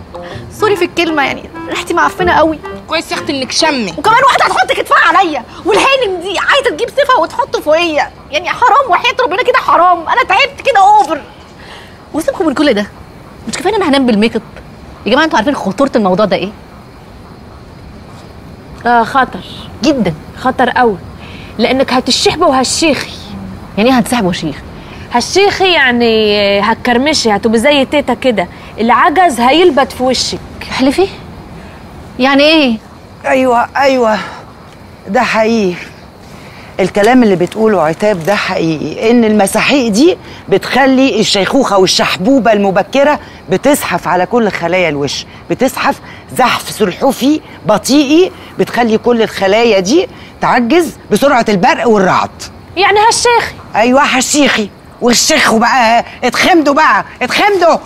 sorry في الكلمة يعني ريحتي معفنة قوي. كويس يا أختي إنك شمي. وكمان واحدة هتحط كتفها عليا والهانم دي عايزة تجيب سيفها وتحطه فوقيا. يعني حرام وحياة ربنا كده حرام. أنا تعبت كده over وسيبكم من كل ده. مش كفاية إن أنا هنام بال make up. يا جماعة أنتوا عارفين خطورة الموضوع ده إيه؟ آه خطر. جدا. خطر قوي لأنك هتشحبي وهتشيخي. يعني إيه هتسحب وشيخ هتشيخي يعني هتكرمشي هتبقي زي تيتا كده. العجز هيلبت في وشك. أحلفي؟ يعني إيه؟ أيوه أيوه ده حقيقي. الكلام اللي بتقوله عتاب ده حقيقي إن المساحيق دي بتخلي الشيخوخة والشحبوبة المبكرة بتزحف على كل خلايا الوش بتزحف زحف سلحفي بطيئي بتخلي كل الخلايا دي تعجز بسرعة البرق والرعد. يعني هالشيخي. أيوه هالشيخي. والشيخوا بقى اتخمدوا بقى اتخمدوا.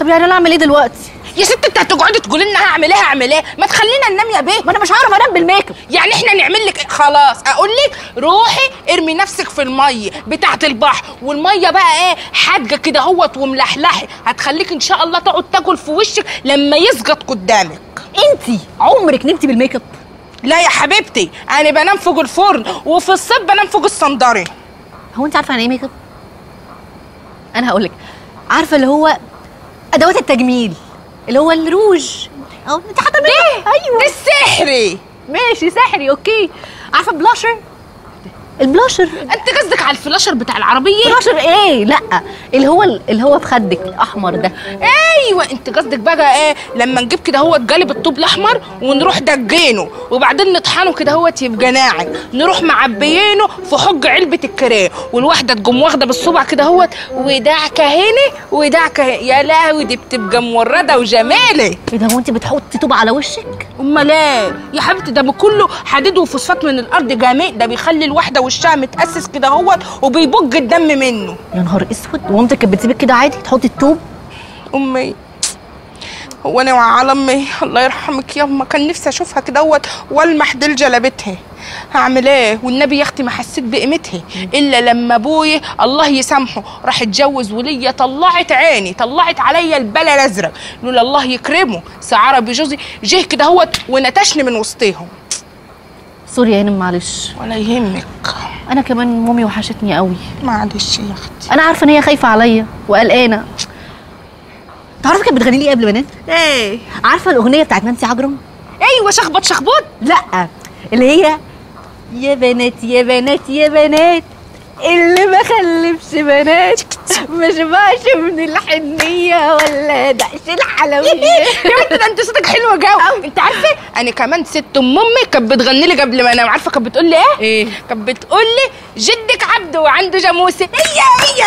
طب يعني أنا أعمل إيه دلوقتي؟ يا ست انت هتقعدي تقولي لنا هعمل إيه هعمل إيه؟ ما تخلينا ننام يا بيه. ما أنا مش هعرف أنام بالميك اب. يعني إحنا نعمل لك خلاص أقول لك روحي ارمي نفسك في المية بتاعه البحر. والمية بقى إيه؟ حاجة كده أهوت وملحلحي هتخليك إن شاء الله تقعد تاكل في وشك لما يسقط قدامك. أنت عمرك نمتي بال make up؟ لا يا حبيبتي أنا بنام فوق الفرن وفي الصيف بنام فوق الصنداري هو أنت عارفة يعني إيه make up؟ أنا هقول لك عارفة اللي هو أدوات التجميل اللي هو الروج. أو انت حاطه اب أيوه. ده السحري. ماشي سحري okay. عارفة blusher ال blusher. أنت قصدك على ال flasher بتاع العربية؟ بلاشر إيه؟ لأ اللي هو اللي هو في خدك الأحمر ده. أيوه أنت قصدك بقى إيه؟ لما نجيب كده هو جالب الطوب الأحمر ونروح دجينه وبعدين نطحنه كده هو يبقى ناعم. نروح معبيينه في حج علبة الكريه والواحدة تقوم واخدة بالصبع كده هو ودعكه هنا ودعكه يا لهوي دي بتبقى مورده وجماله إيه ده هو أنت بتحطي طوب على وشك؟ أمال إيه؟ يا حبيبتي ده كله حديد وفوسفات من الأرض جميل ده بيخلي الواحدة وشها متأسس كده هو وبيبج الدم منه. يا نهار أسود ومامتك كانت بتسيبك كده عادي تحطي الطوب؟ أمي. هو أنا وعلى أمي. الله يرحمك. ياما كان نفسي أشوفها كدهوت والمح ديل جلبتها هعمل إيه؟ والنبي يا أختي ما حسيت بقيمتها. إلا لما أبوي الله يسامحه راح اتجوز وليا طلعت عيني طلعت عليا البلا الأزرق. لولا الله يكرمه سعربي جوزي جه كده هوت ونتشني من وسطيهم. سوري يا هانم معلش. ولا يهمك. أنا كمان مامي وحشتني قوي معلش يا أختي. أنا عارفة إن هي خايفة عليا وقلقانة. تعرفي كانت بتغني لي قبل ما انام إيه. عارفة الأغنية بتاعت نانسي عجرم؟ أيوه شخبط شخبط لأ اللي هي يا بنات يا بنات يا بنات. اللي ما خلفش بنات. ما شبعش من الحنية ولا دقش الحلويات (laughs) يا بنت ده انت صوتك حلو جو. انت عارفة أنا كمان ست ام امي كانت بتغني لي قبل ما انام. عارفة كانت بتقول لي إيه؟ إيه؟ كانت بتقول لي جدك عبده وعنده جاموسة. هي هي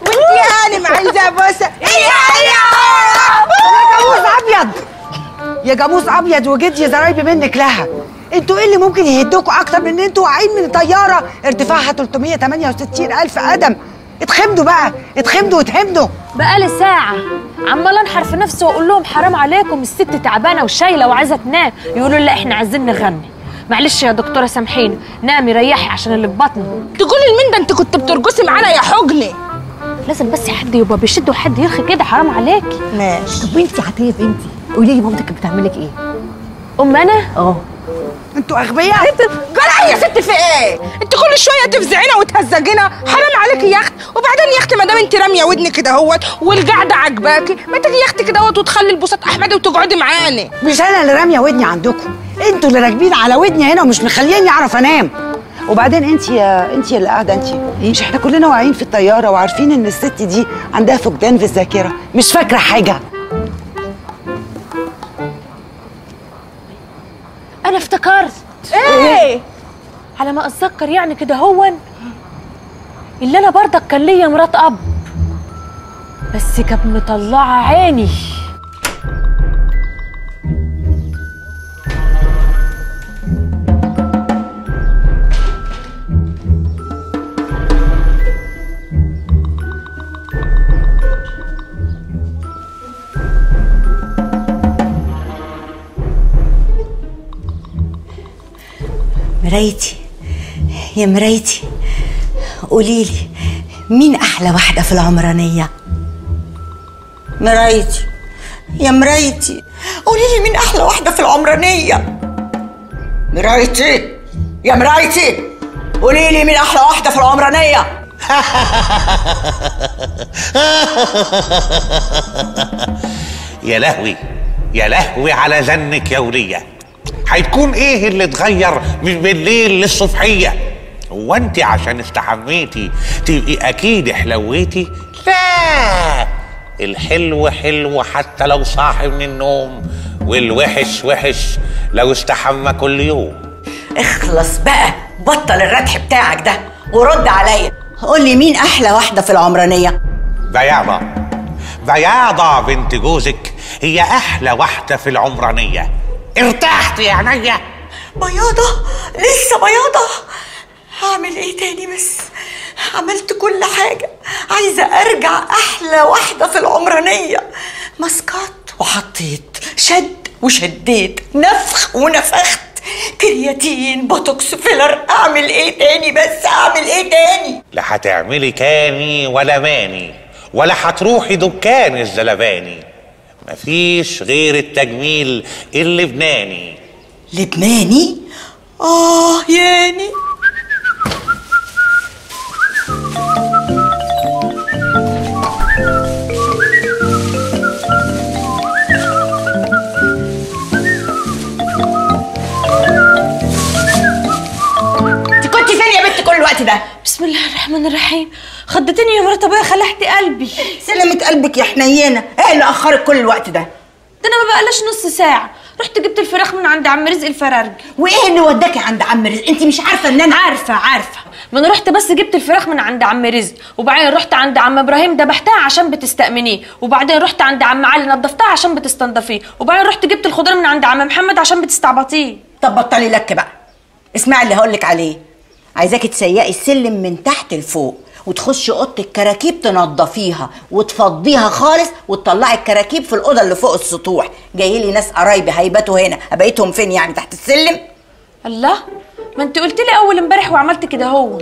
وانت يا هانم عايزه بوسه هي هي يا جاموس أبيض. يا جاموس أبيض وجدي زرايبي منك لها. أنتوا إيه اللي ممكن يهدوكوا أكتر من إن أنتوا واقعين من طياره ارتفاعها 368 ألف قدم اتخمدوا بقى. اتخمدوا واتهمدوا. بقالي ساعة. عمال انحر في نفسي واقول لهم حرام عليكم الست تعبانة وشايلة وعايزة تنام. يقولوا لا إحنا عايزين نغني. معلش يا دكتورة سامحيني. نامي ريحي عشان اللي في بطني تقولي لمين ده انت كنت بترقصي معانا يا حجني لازم بس حد يبقى بيشد وحد يرخي كده حرام عليكي. ماشي. طب وانتي عطية بنتي؟ قولي لي مامتك كانت بتعمل لك إيه؟ ام أنا؟ آه. أنتوا اغبياء. جرى يا ست في إيه؟ انت كل شوية تفزعينا وتهزجينا حرام عليكي يا أخت. وبعدين يا أختي ما دام انت رامية ودنك كده اهوت والقعده عجباكي ما تيجي يا أختي كده اهوت وتخلي البساط احمدي وتقعدي معانا مش أنا اللي رامية ودني عندكم. أنتوا اللي راكبين على ودني هنا ومش مخليني أعرف أنام. وبعدين انت يا انت اللي قاعدة انت مش إحنا كلنا واقعين في الطيارة وعارفين إن الست دي عندها فقدان في الذاكرة. مش فاكرة حاجة. أنا افتكرت. إيه! على ما أتذكر يعني كده هون. اللي أنا برضك كان ليا مرات أب. بس كانت مطلعة عيني. مرايتي يا مرايتي قوليلي مين أحلى واحدة في العمرانية؟ مرايتي يا مرايتي قوليلي مين أحلى واحدة في العمرانية؟ مرايتي يا مرايتي قوليلي مين أحلى واحدة في العمرانية؟ (laughs) يا لهوي يا لهوي على زنك يا ولية. هيكون إيه اللي اتغير من بالليل للصبحية؟ هو انت عشان استحميتي تبقي أكيد حلويتي؟ لا! الحلو حلو حتى لو صاحي من النوم والوحش وحش لو استحمى كل يوم. اخلص بقى بطل الردح بتاعك ده ورد عليا. قولي مين أحلى واحدة في العمرانية؟ بياضة. بياضة بنت جوزك هي أحلى واحدة في العمرانية. ارتحت يا عينيا. بياضة لسه بياضة. هعمل إيه تاني بس؟ عملت كل حاجة. عايزة ارجع أحلى واحدة في العمرانية. ماسكات وحطيت. شد وشديت. نفخ ونفخت. keratin botox filler. اعمل إيه تاني بس؟ اعمل إيه تاني؟ لا هتعملي كاني ولا ماني ولا هتروحي دكان الزلباني. مفيش غير التجميل اللبناني. لبناني؟ آه ياني كل الوقت ده. بسم الله الرحمن الرحيم. خضتني يا مرات أبويا خلعتي قلبي. سلمت قلبك يا حنينة. إيه اللي أخرك كل الوقت ده؟ ده أنا ما بقالش نص ساعة. رحت جبت الفراخ من عند عم رزق الفرارجي. وإيه اللي وداكي عند عم رزق؟ أنت مش عارفة إن أنا عارفة عارفة. ما أنا رحت بس جبت الفراخ من عند عم رزق. وبعدين رحت عند عم إبراهيم ذبحتها عشان بتستأمنيه. وبعدين رحت عند عم علي نضفتها عشان بتستنضفيه. وبعدين رحت جبت الخضار من عند عم محمد عشان بتستعبطيه. طب بطلي لك بقى. اسمعي اللي هقولك عليه. عايزاكي تسيقي السلم من تحت لفوق وتخشي أوضة الكراكيب تنضفيها وتفضيها خالص وتطلعي الكراكيب في الأوضة اللي فوق السطوح. جاي لي ناس قرايبي هيباتوا هنا. بقيتهم فين يعني تحت السلم؟ الله ما انت قلت لي أول امبارح وعملت كده هو.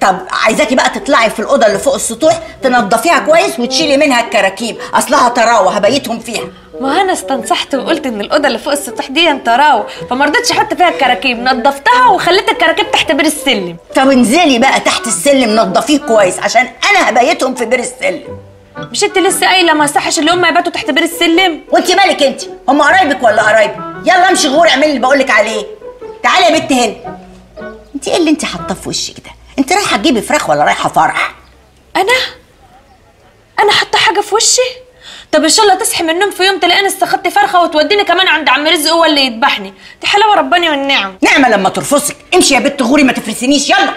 طب عايزاكي بقى تطلعي في الأوضة اللي فوق السطوح تنضفيها كويس وتشيلي منها الكراكيب. أصلها طراوه هبيتهم فيها. ما أنا استنصحت وقلت إن الأوضة اللي فوق السطح دي طراوه فما رضيتش أحط فيها الكراكيب نظفتها وخليت الكراكيب تحت بير السلم. طب انزلي بقى تحت السلم نضفيه كويس عشان أنا هبيتهم في بير السلم. مش أنت لسه قايلة ما يصحش اللي هم يباتوا تحت بير السلم؟ وأنت مالك أنت؟ هم قرايبك ولا قرايبي؟ يلا امشي غور اعملي اللي بقولك عليه. تعالي يا بنت هنا أنت إيه اللي أنت حاطاه في وشك ده؟ أنت رايحة تجيبي فراخ ولا رايحة فرح؟ أنا؟ أنا حاطة حاجة في وشي؟ طب ان شاء الله تصحي من النوم في يوم تلاقيني استخدت فرخة وتوديني كمان عند عم رزق هو اللي يذبحني. دي حلاوة رباني والنعم نعمة لما ترفصك امشي يا بنت غوري ما تفرسنيش. يلا.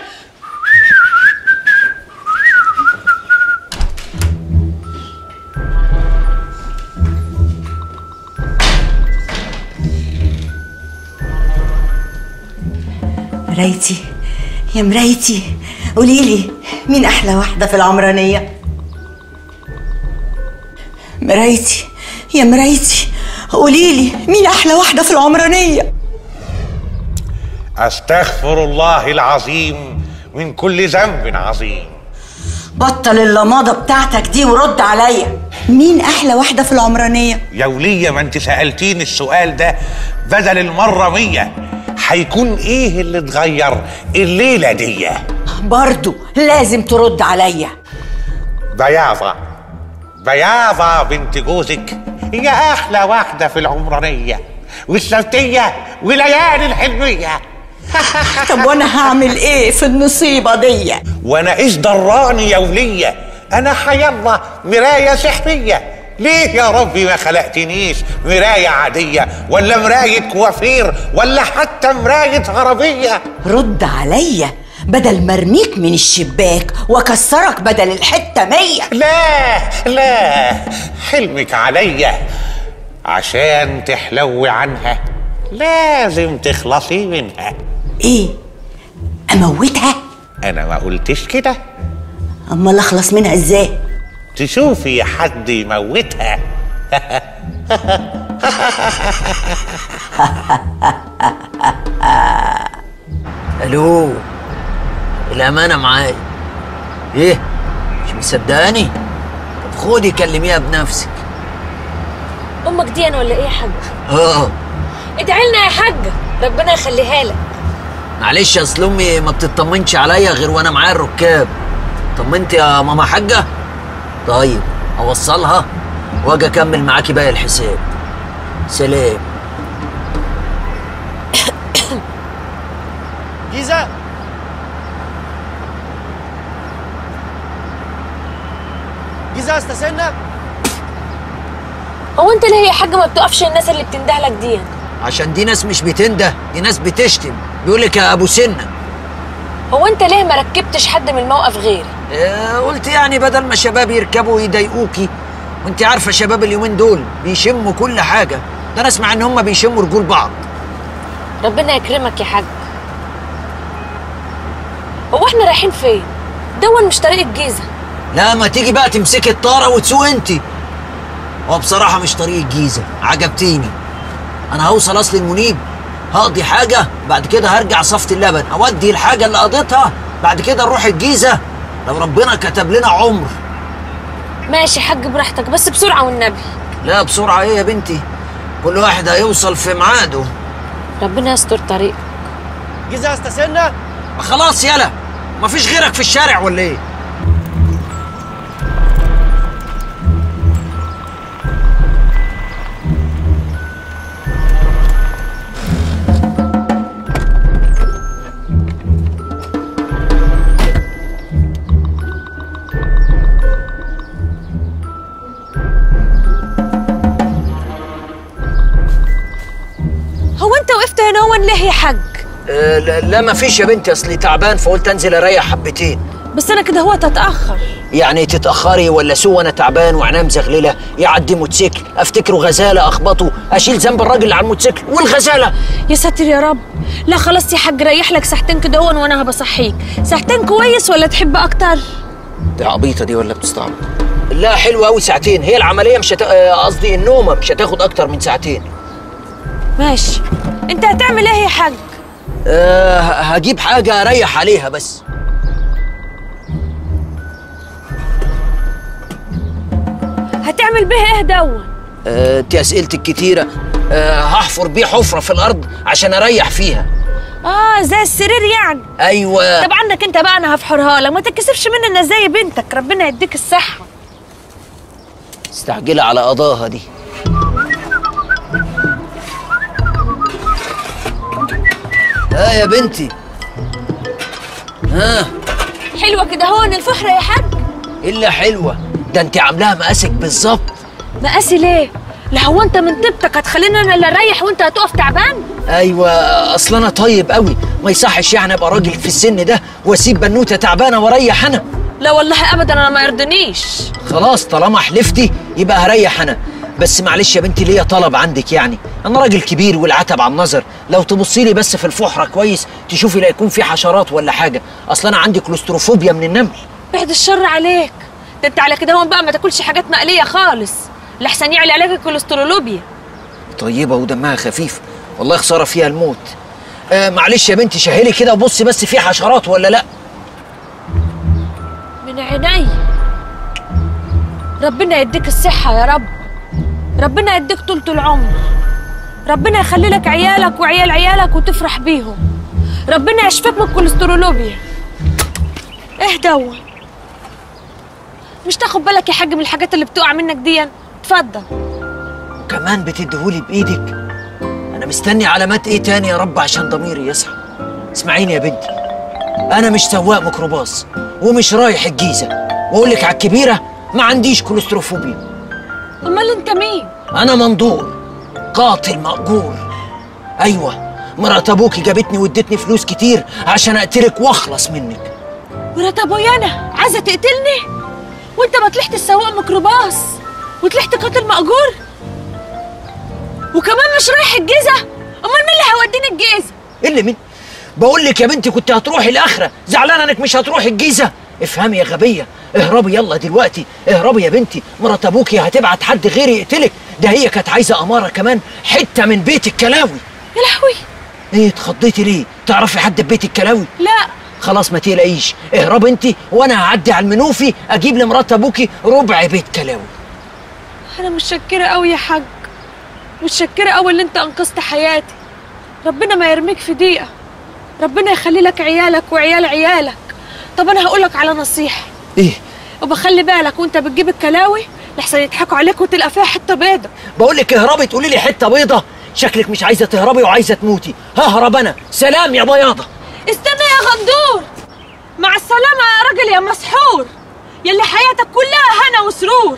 مرايتي يا مرايتي قولي لي مين أحلى واحدة في العمرانية؟ مرايتي يا مرايتي قولي لي مين أحلى واحدة في العمرانية؟ أستغفر الله العظيم من كل ذنب عظيم. بطل اللماضة بتاعتك دي ورد عليا. مين أحلى واحدة في العمرانية؟ يا ولية ما انت سألتيني السؤال ده بدل المرة مية هيكون إيه اللي اتغير الليلة دي؟ برضو لازم ترد عليا. بياضة بياضة بنت جوزك. هي أحلى واحدة في العمرانية والسبتية وليالي الحلمية (laughs) طب وأنا هعمل إيه في النصيبة دي؟ وأنا إيش دراني يا ولية؟ أنا حيالله مراية سحرية. ليه يا ربي ما خلقتنيش مراية عادية ولا مراية كوافير ولا حتى مراية عربية؟ رد عليا. بدل ما ارميك من الشباك واكسرك بدل الحتة مية. لا لا حلمك عليا عشان تحلوي عنها. لازم تخلصي منها. إيه؟ أموتها؟ أنا ما قلتش كده. أمال أخلص منها إزاي؟ تشوفي حد يموتها. (laughs) ألو؟ الأمانة معايا إيه؟ مش مصدقاني؟ طب خدي كلميها بنفسك أمك دي أنا ولا إيه يا حاج؟ آه. ادعي لنا يا حاجة ربنا يخليها لك. معلش أصل أمي ما بتطمنش عليا غير وأنا معايا الركاب. طمنت يا ماما حاجة؟ طيب أوصلها وأجي أكمل معاكي باقي الحساب. سلام. جيزة. جيزة استسنى. هو انت ليه يا حاج ما بتقفش الناس اللي بتنده لك دي؟ عشان دي ناس مش بتنده دي ناس بتشتم. بيقول لك يا أبو سنة. هو انت ليه ما ركبتش حد من الموقف غيري؟ آه، قلت يعني بدل ما شباب يركبوا ويضايقوكي وانت عارفة شباب اليومين دول بيشموا كل حاجة. ده أنا أسمع إن هم بيشموا رجول بعض. ربنا يكرمك يا حاج. هو إحنا رايحين فين؟ دون مش طريق الجيزة. لا ما تيجي بقى تمسكي الطاره وتسوق انت. هو بصراحة مش طريق الجيزة. عجبتيني. أنا هوصل أصل المنيب. هقضي حاجة بعد كده هرجع صفت اللبن. أودي الحاجة اللي قضيتها بعد كده نروح الجيزة. لو ربنا كتب لنا عمر. ماشي يا حاج براحتك بس بسرعة والنبي. لا بسرعة إيه يا بنتي؟ كل واحد هيوصل في ميعاده. ربنا يستر طريق جيزة استسنى خلاص يلا. مفيش غيرك في الشارع ولا إيه؟ آه لا, لا مفيش يا بنتي اصلي تعبان فقلت أنزل أريح حبتين. بس أنا كده هو تتأخر. يعني تتأخري ولا سوى وأنا تعبان وعناه مزغلله يعدي موتوسيكل أفتكره غزالة أخبطه أشيل ذنب الراجل اللي على الموتوسيكل والغزالة! يا ساتر يا رب! لا خلاص يا حاج ريح لك ساعتين كده هون وأنا هبصحيك ساعتين كويس ولا تحب أكتر؟ دي عبيطة دي ولا بتستعبط؟ لا حلوة قوي ساعتين. هي العملية مش هت... آه، قصدي النومة مش هتاخد أكتر من ساعتين. ماشي. أنت هتعمل إيه يا حاج؟ أه هجيب حاجة أريح عليها بس. هتعمل به إيه دون أه أسئلتك كتيرة. أه هحفر بيه حفرة في الأرض عشان أريح فيها. آه زي السرير يعني. أيوة. طب عنك أنت بقى أنا هفحرها لك. ما تتكسفش مننا زي بنتك. ربنا يديك الصحة. استعجلة على قضاها دي. ها يا بنتي. ها؟ حلوة كده هون الفحرة يا حاج. إلا حلوة. ده أنت عاملاها مقاسك بالظبط. مقاسي ليه؟ لا هو أنت من طيبتك هتخليني أنا اللي أريح وأنت هتقف تعبان؟ أيوه أصل أنا طيب قوي ما يصحش يعني أبقى راجل في السن ده وأسيب بنوتة تعبانة وأريح أنا. لا والله ابدا أنا ما يرضنيش. خلاص طالما حلفتي يبقى هريح أنا. بس معلش يا بنتي ليا طلب عندك يعني. أنا راجل كبير والعتب على النظر لو تبصي لي بس في الفحرة كويس تشوفي لا يكون في حشرات ولا حاجة. أصل أنا عندي claustrophobia من النمل. بعد الشر عليك. ده انت على كده هون بقى ما تاكلش حاجات مقلية خالص. لحسن يعلي عليك الكوليسترولوبيا. طيبة ودمها خفيف. والله خسارة فيها الموت. آه معلش يا بنتي شهلي كده وبصي بس في حشرات ولا لا. من عيني. ربنا يديك الصحة يا رب. ربنا يديك طولة العمر. ربنا يخلي لك عيالك وعيال عيالك وتفرح بيهم. ربنا يشفيك من الكوليسترولوبيا. إيه دوا؟ مش تاخد بالك يا حاج من الحاجات اللي بتقع منك دي اتفضل. كمان بتديهولي بإيدك. أنا مستني علامات إيه تاني يا رب عشان ضميري يصحى؟ اسمعيني يا بنتي أنا مش سواق ميكروباص ومش رايح الجيزة. وأقول لك على الكبيرة ما عنديش كوليستروفوبيا. أمال أنت مين؟ أنا مندور قاتل مأجور. أيوه مرات ابوكي جابتني وادتني فلوس كتير عشان أقتلك وأخلص منك. مرات ابويا أنا عايزة تقتلني؟ وأنت ما طلعت السواق ميكروباص وطلعت قاتل مأجور؟ وكمان مش رايح الجيزة؟ أمال مين اللي هيوديني الجيزة؟ اللي مين؟ بقول لك يا بنتي كنت هتروحي الآخرة. زعلانة إنك مش هتروحي الجيزة. افهمي يا غبية اهربي يلا دلوقتي اهربي يا بنتي مرات ابوكي هتبعت حد غيري يقتلك ده هي كانت عايزة أمارة كمان حتة من بيت الكلاوي. يا لهوي! إيه اتخضيتي ليه؟ تعرفي حد في بيت الكلاوي؟ لا. خلاص ما تقلقيش اهربي انت وأنا هعدي على المنوفي أجيب لمرات ابوكي ربع بيت كلاوي. أنا متشكرة قوي يا حاج متشكرة قوي اللي أنت أنقذت حياتي. ربنا ما يرميك في دقيقه ربنا يخلي لك عيالك وعيال عيالك. طب أنا هقول لك على نصيحة. إيه؟ وبخلي بالك وأنت بتجيب الكلاوي لحسن يضحكوا عليك وتلقى فيها حتة بيضة. بقول لك اهربي تقولي لي حتة بيضة. شكلك مش عايزة تهربي وعايزة تموتي. ههرب أنا. سلام يا بياضة. استنى يا غندور. مع السلامة يا راجل يا مسحور. يلي حياتك كلها هنا وسرور.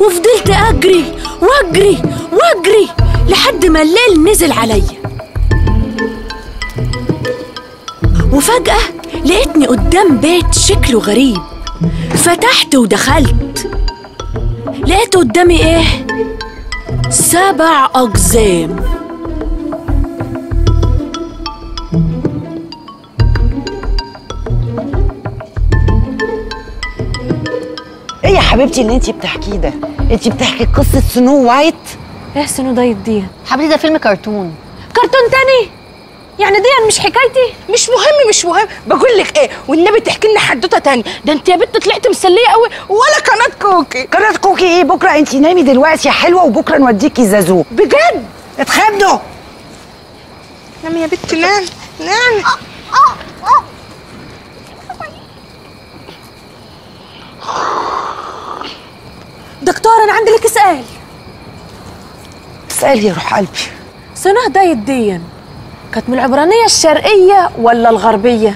وفضلت أجري وأجري وأجري لحد ما الليل نزل عليا. وفجأة لقيتني قدام بيت شكله غريب. فتحت ودخلت. لقيت قدامي إيه؟ سبع أقزام. إيه يا حبيبتي اللي انت بتحكيه ده؟ انت بتحكي قصة Snow White؟ إيه Snow Diet دي حبيبتي ده فيلم كرتون. كرتون تاني؟ يعني دي مش حكايتي؟ مش مهم مش مهم. بقول لك إيه والنبي تحكي لنا حدوتة تاني. ده انت يا بنت طلعت مسلية قوي. ولا قناة كوكي. قناة كوكي إيه؟ بكرة انت نامي دلوقتي يا حلوة وبكرة نوديكي زازو. بجد؟ اتخمدوا نام يا بنت نام نام. دكتور أنا عندي لك سؤال. اسالي يا روح قلبي. سنه دايت دي كانت من العبرانية الشرقية ولا الغربية؟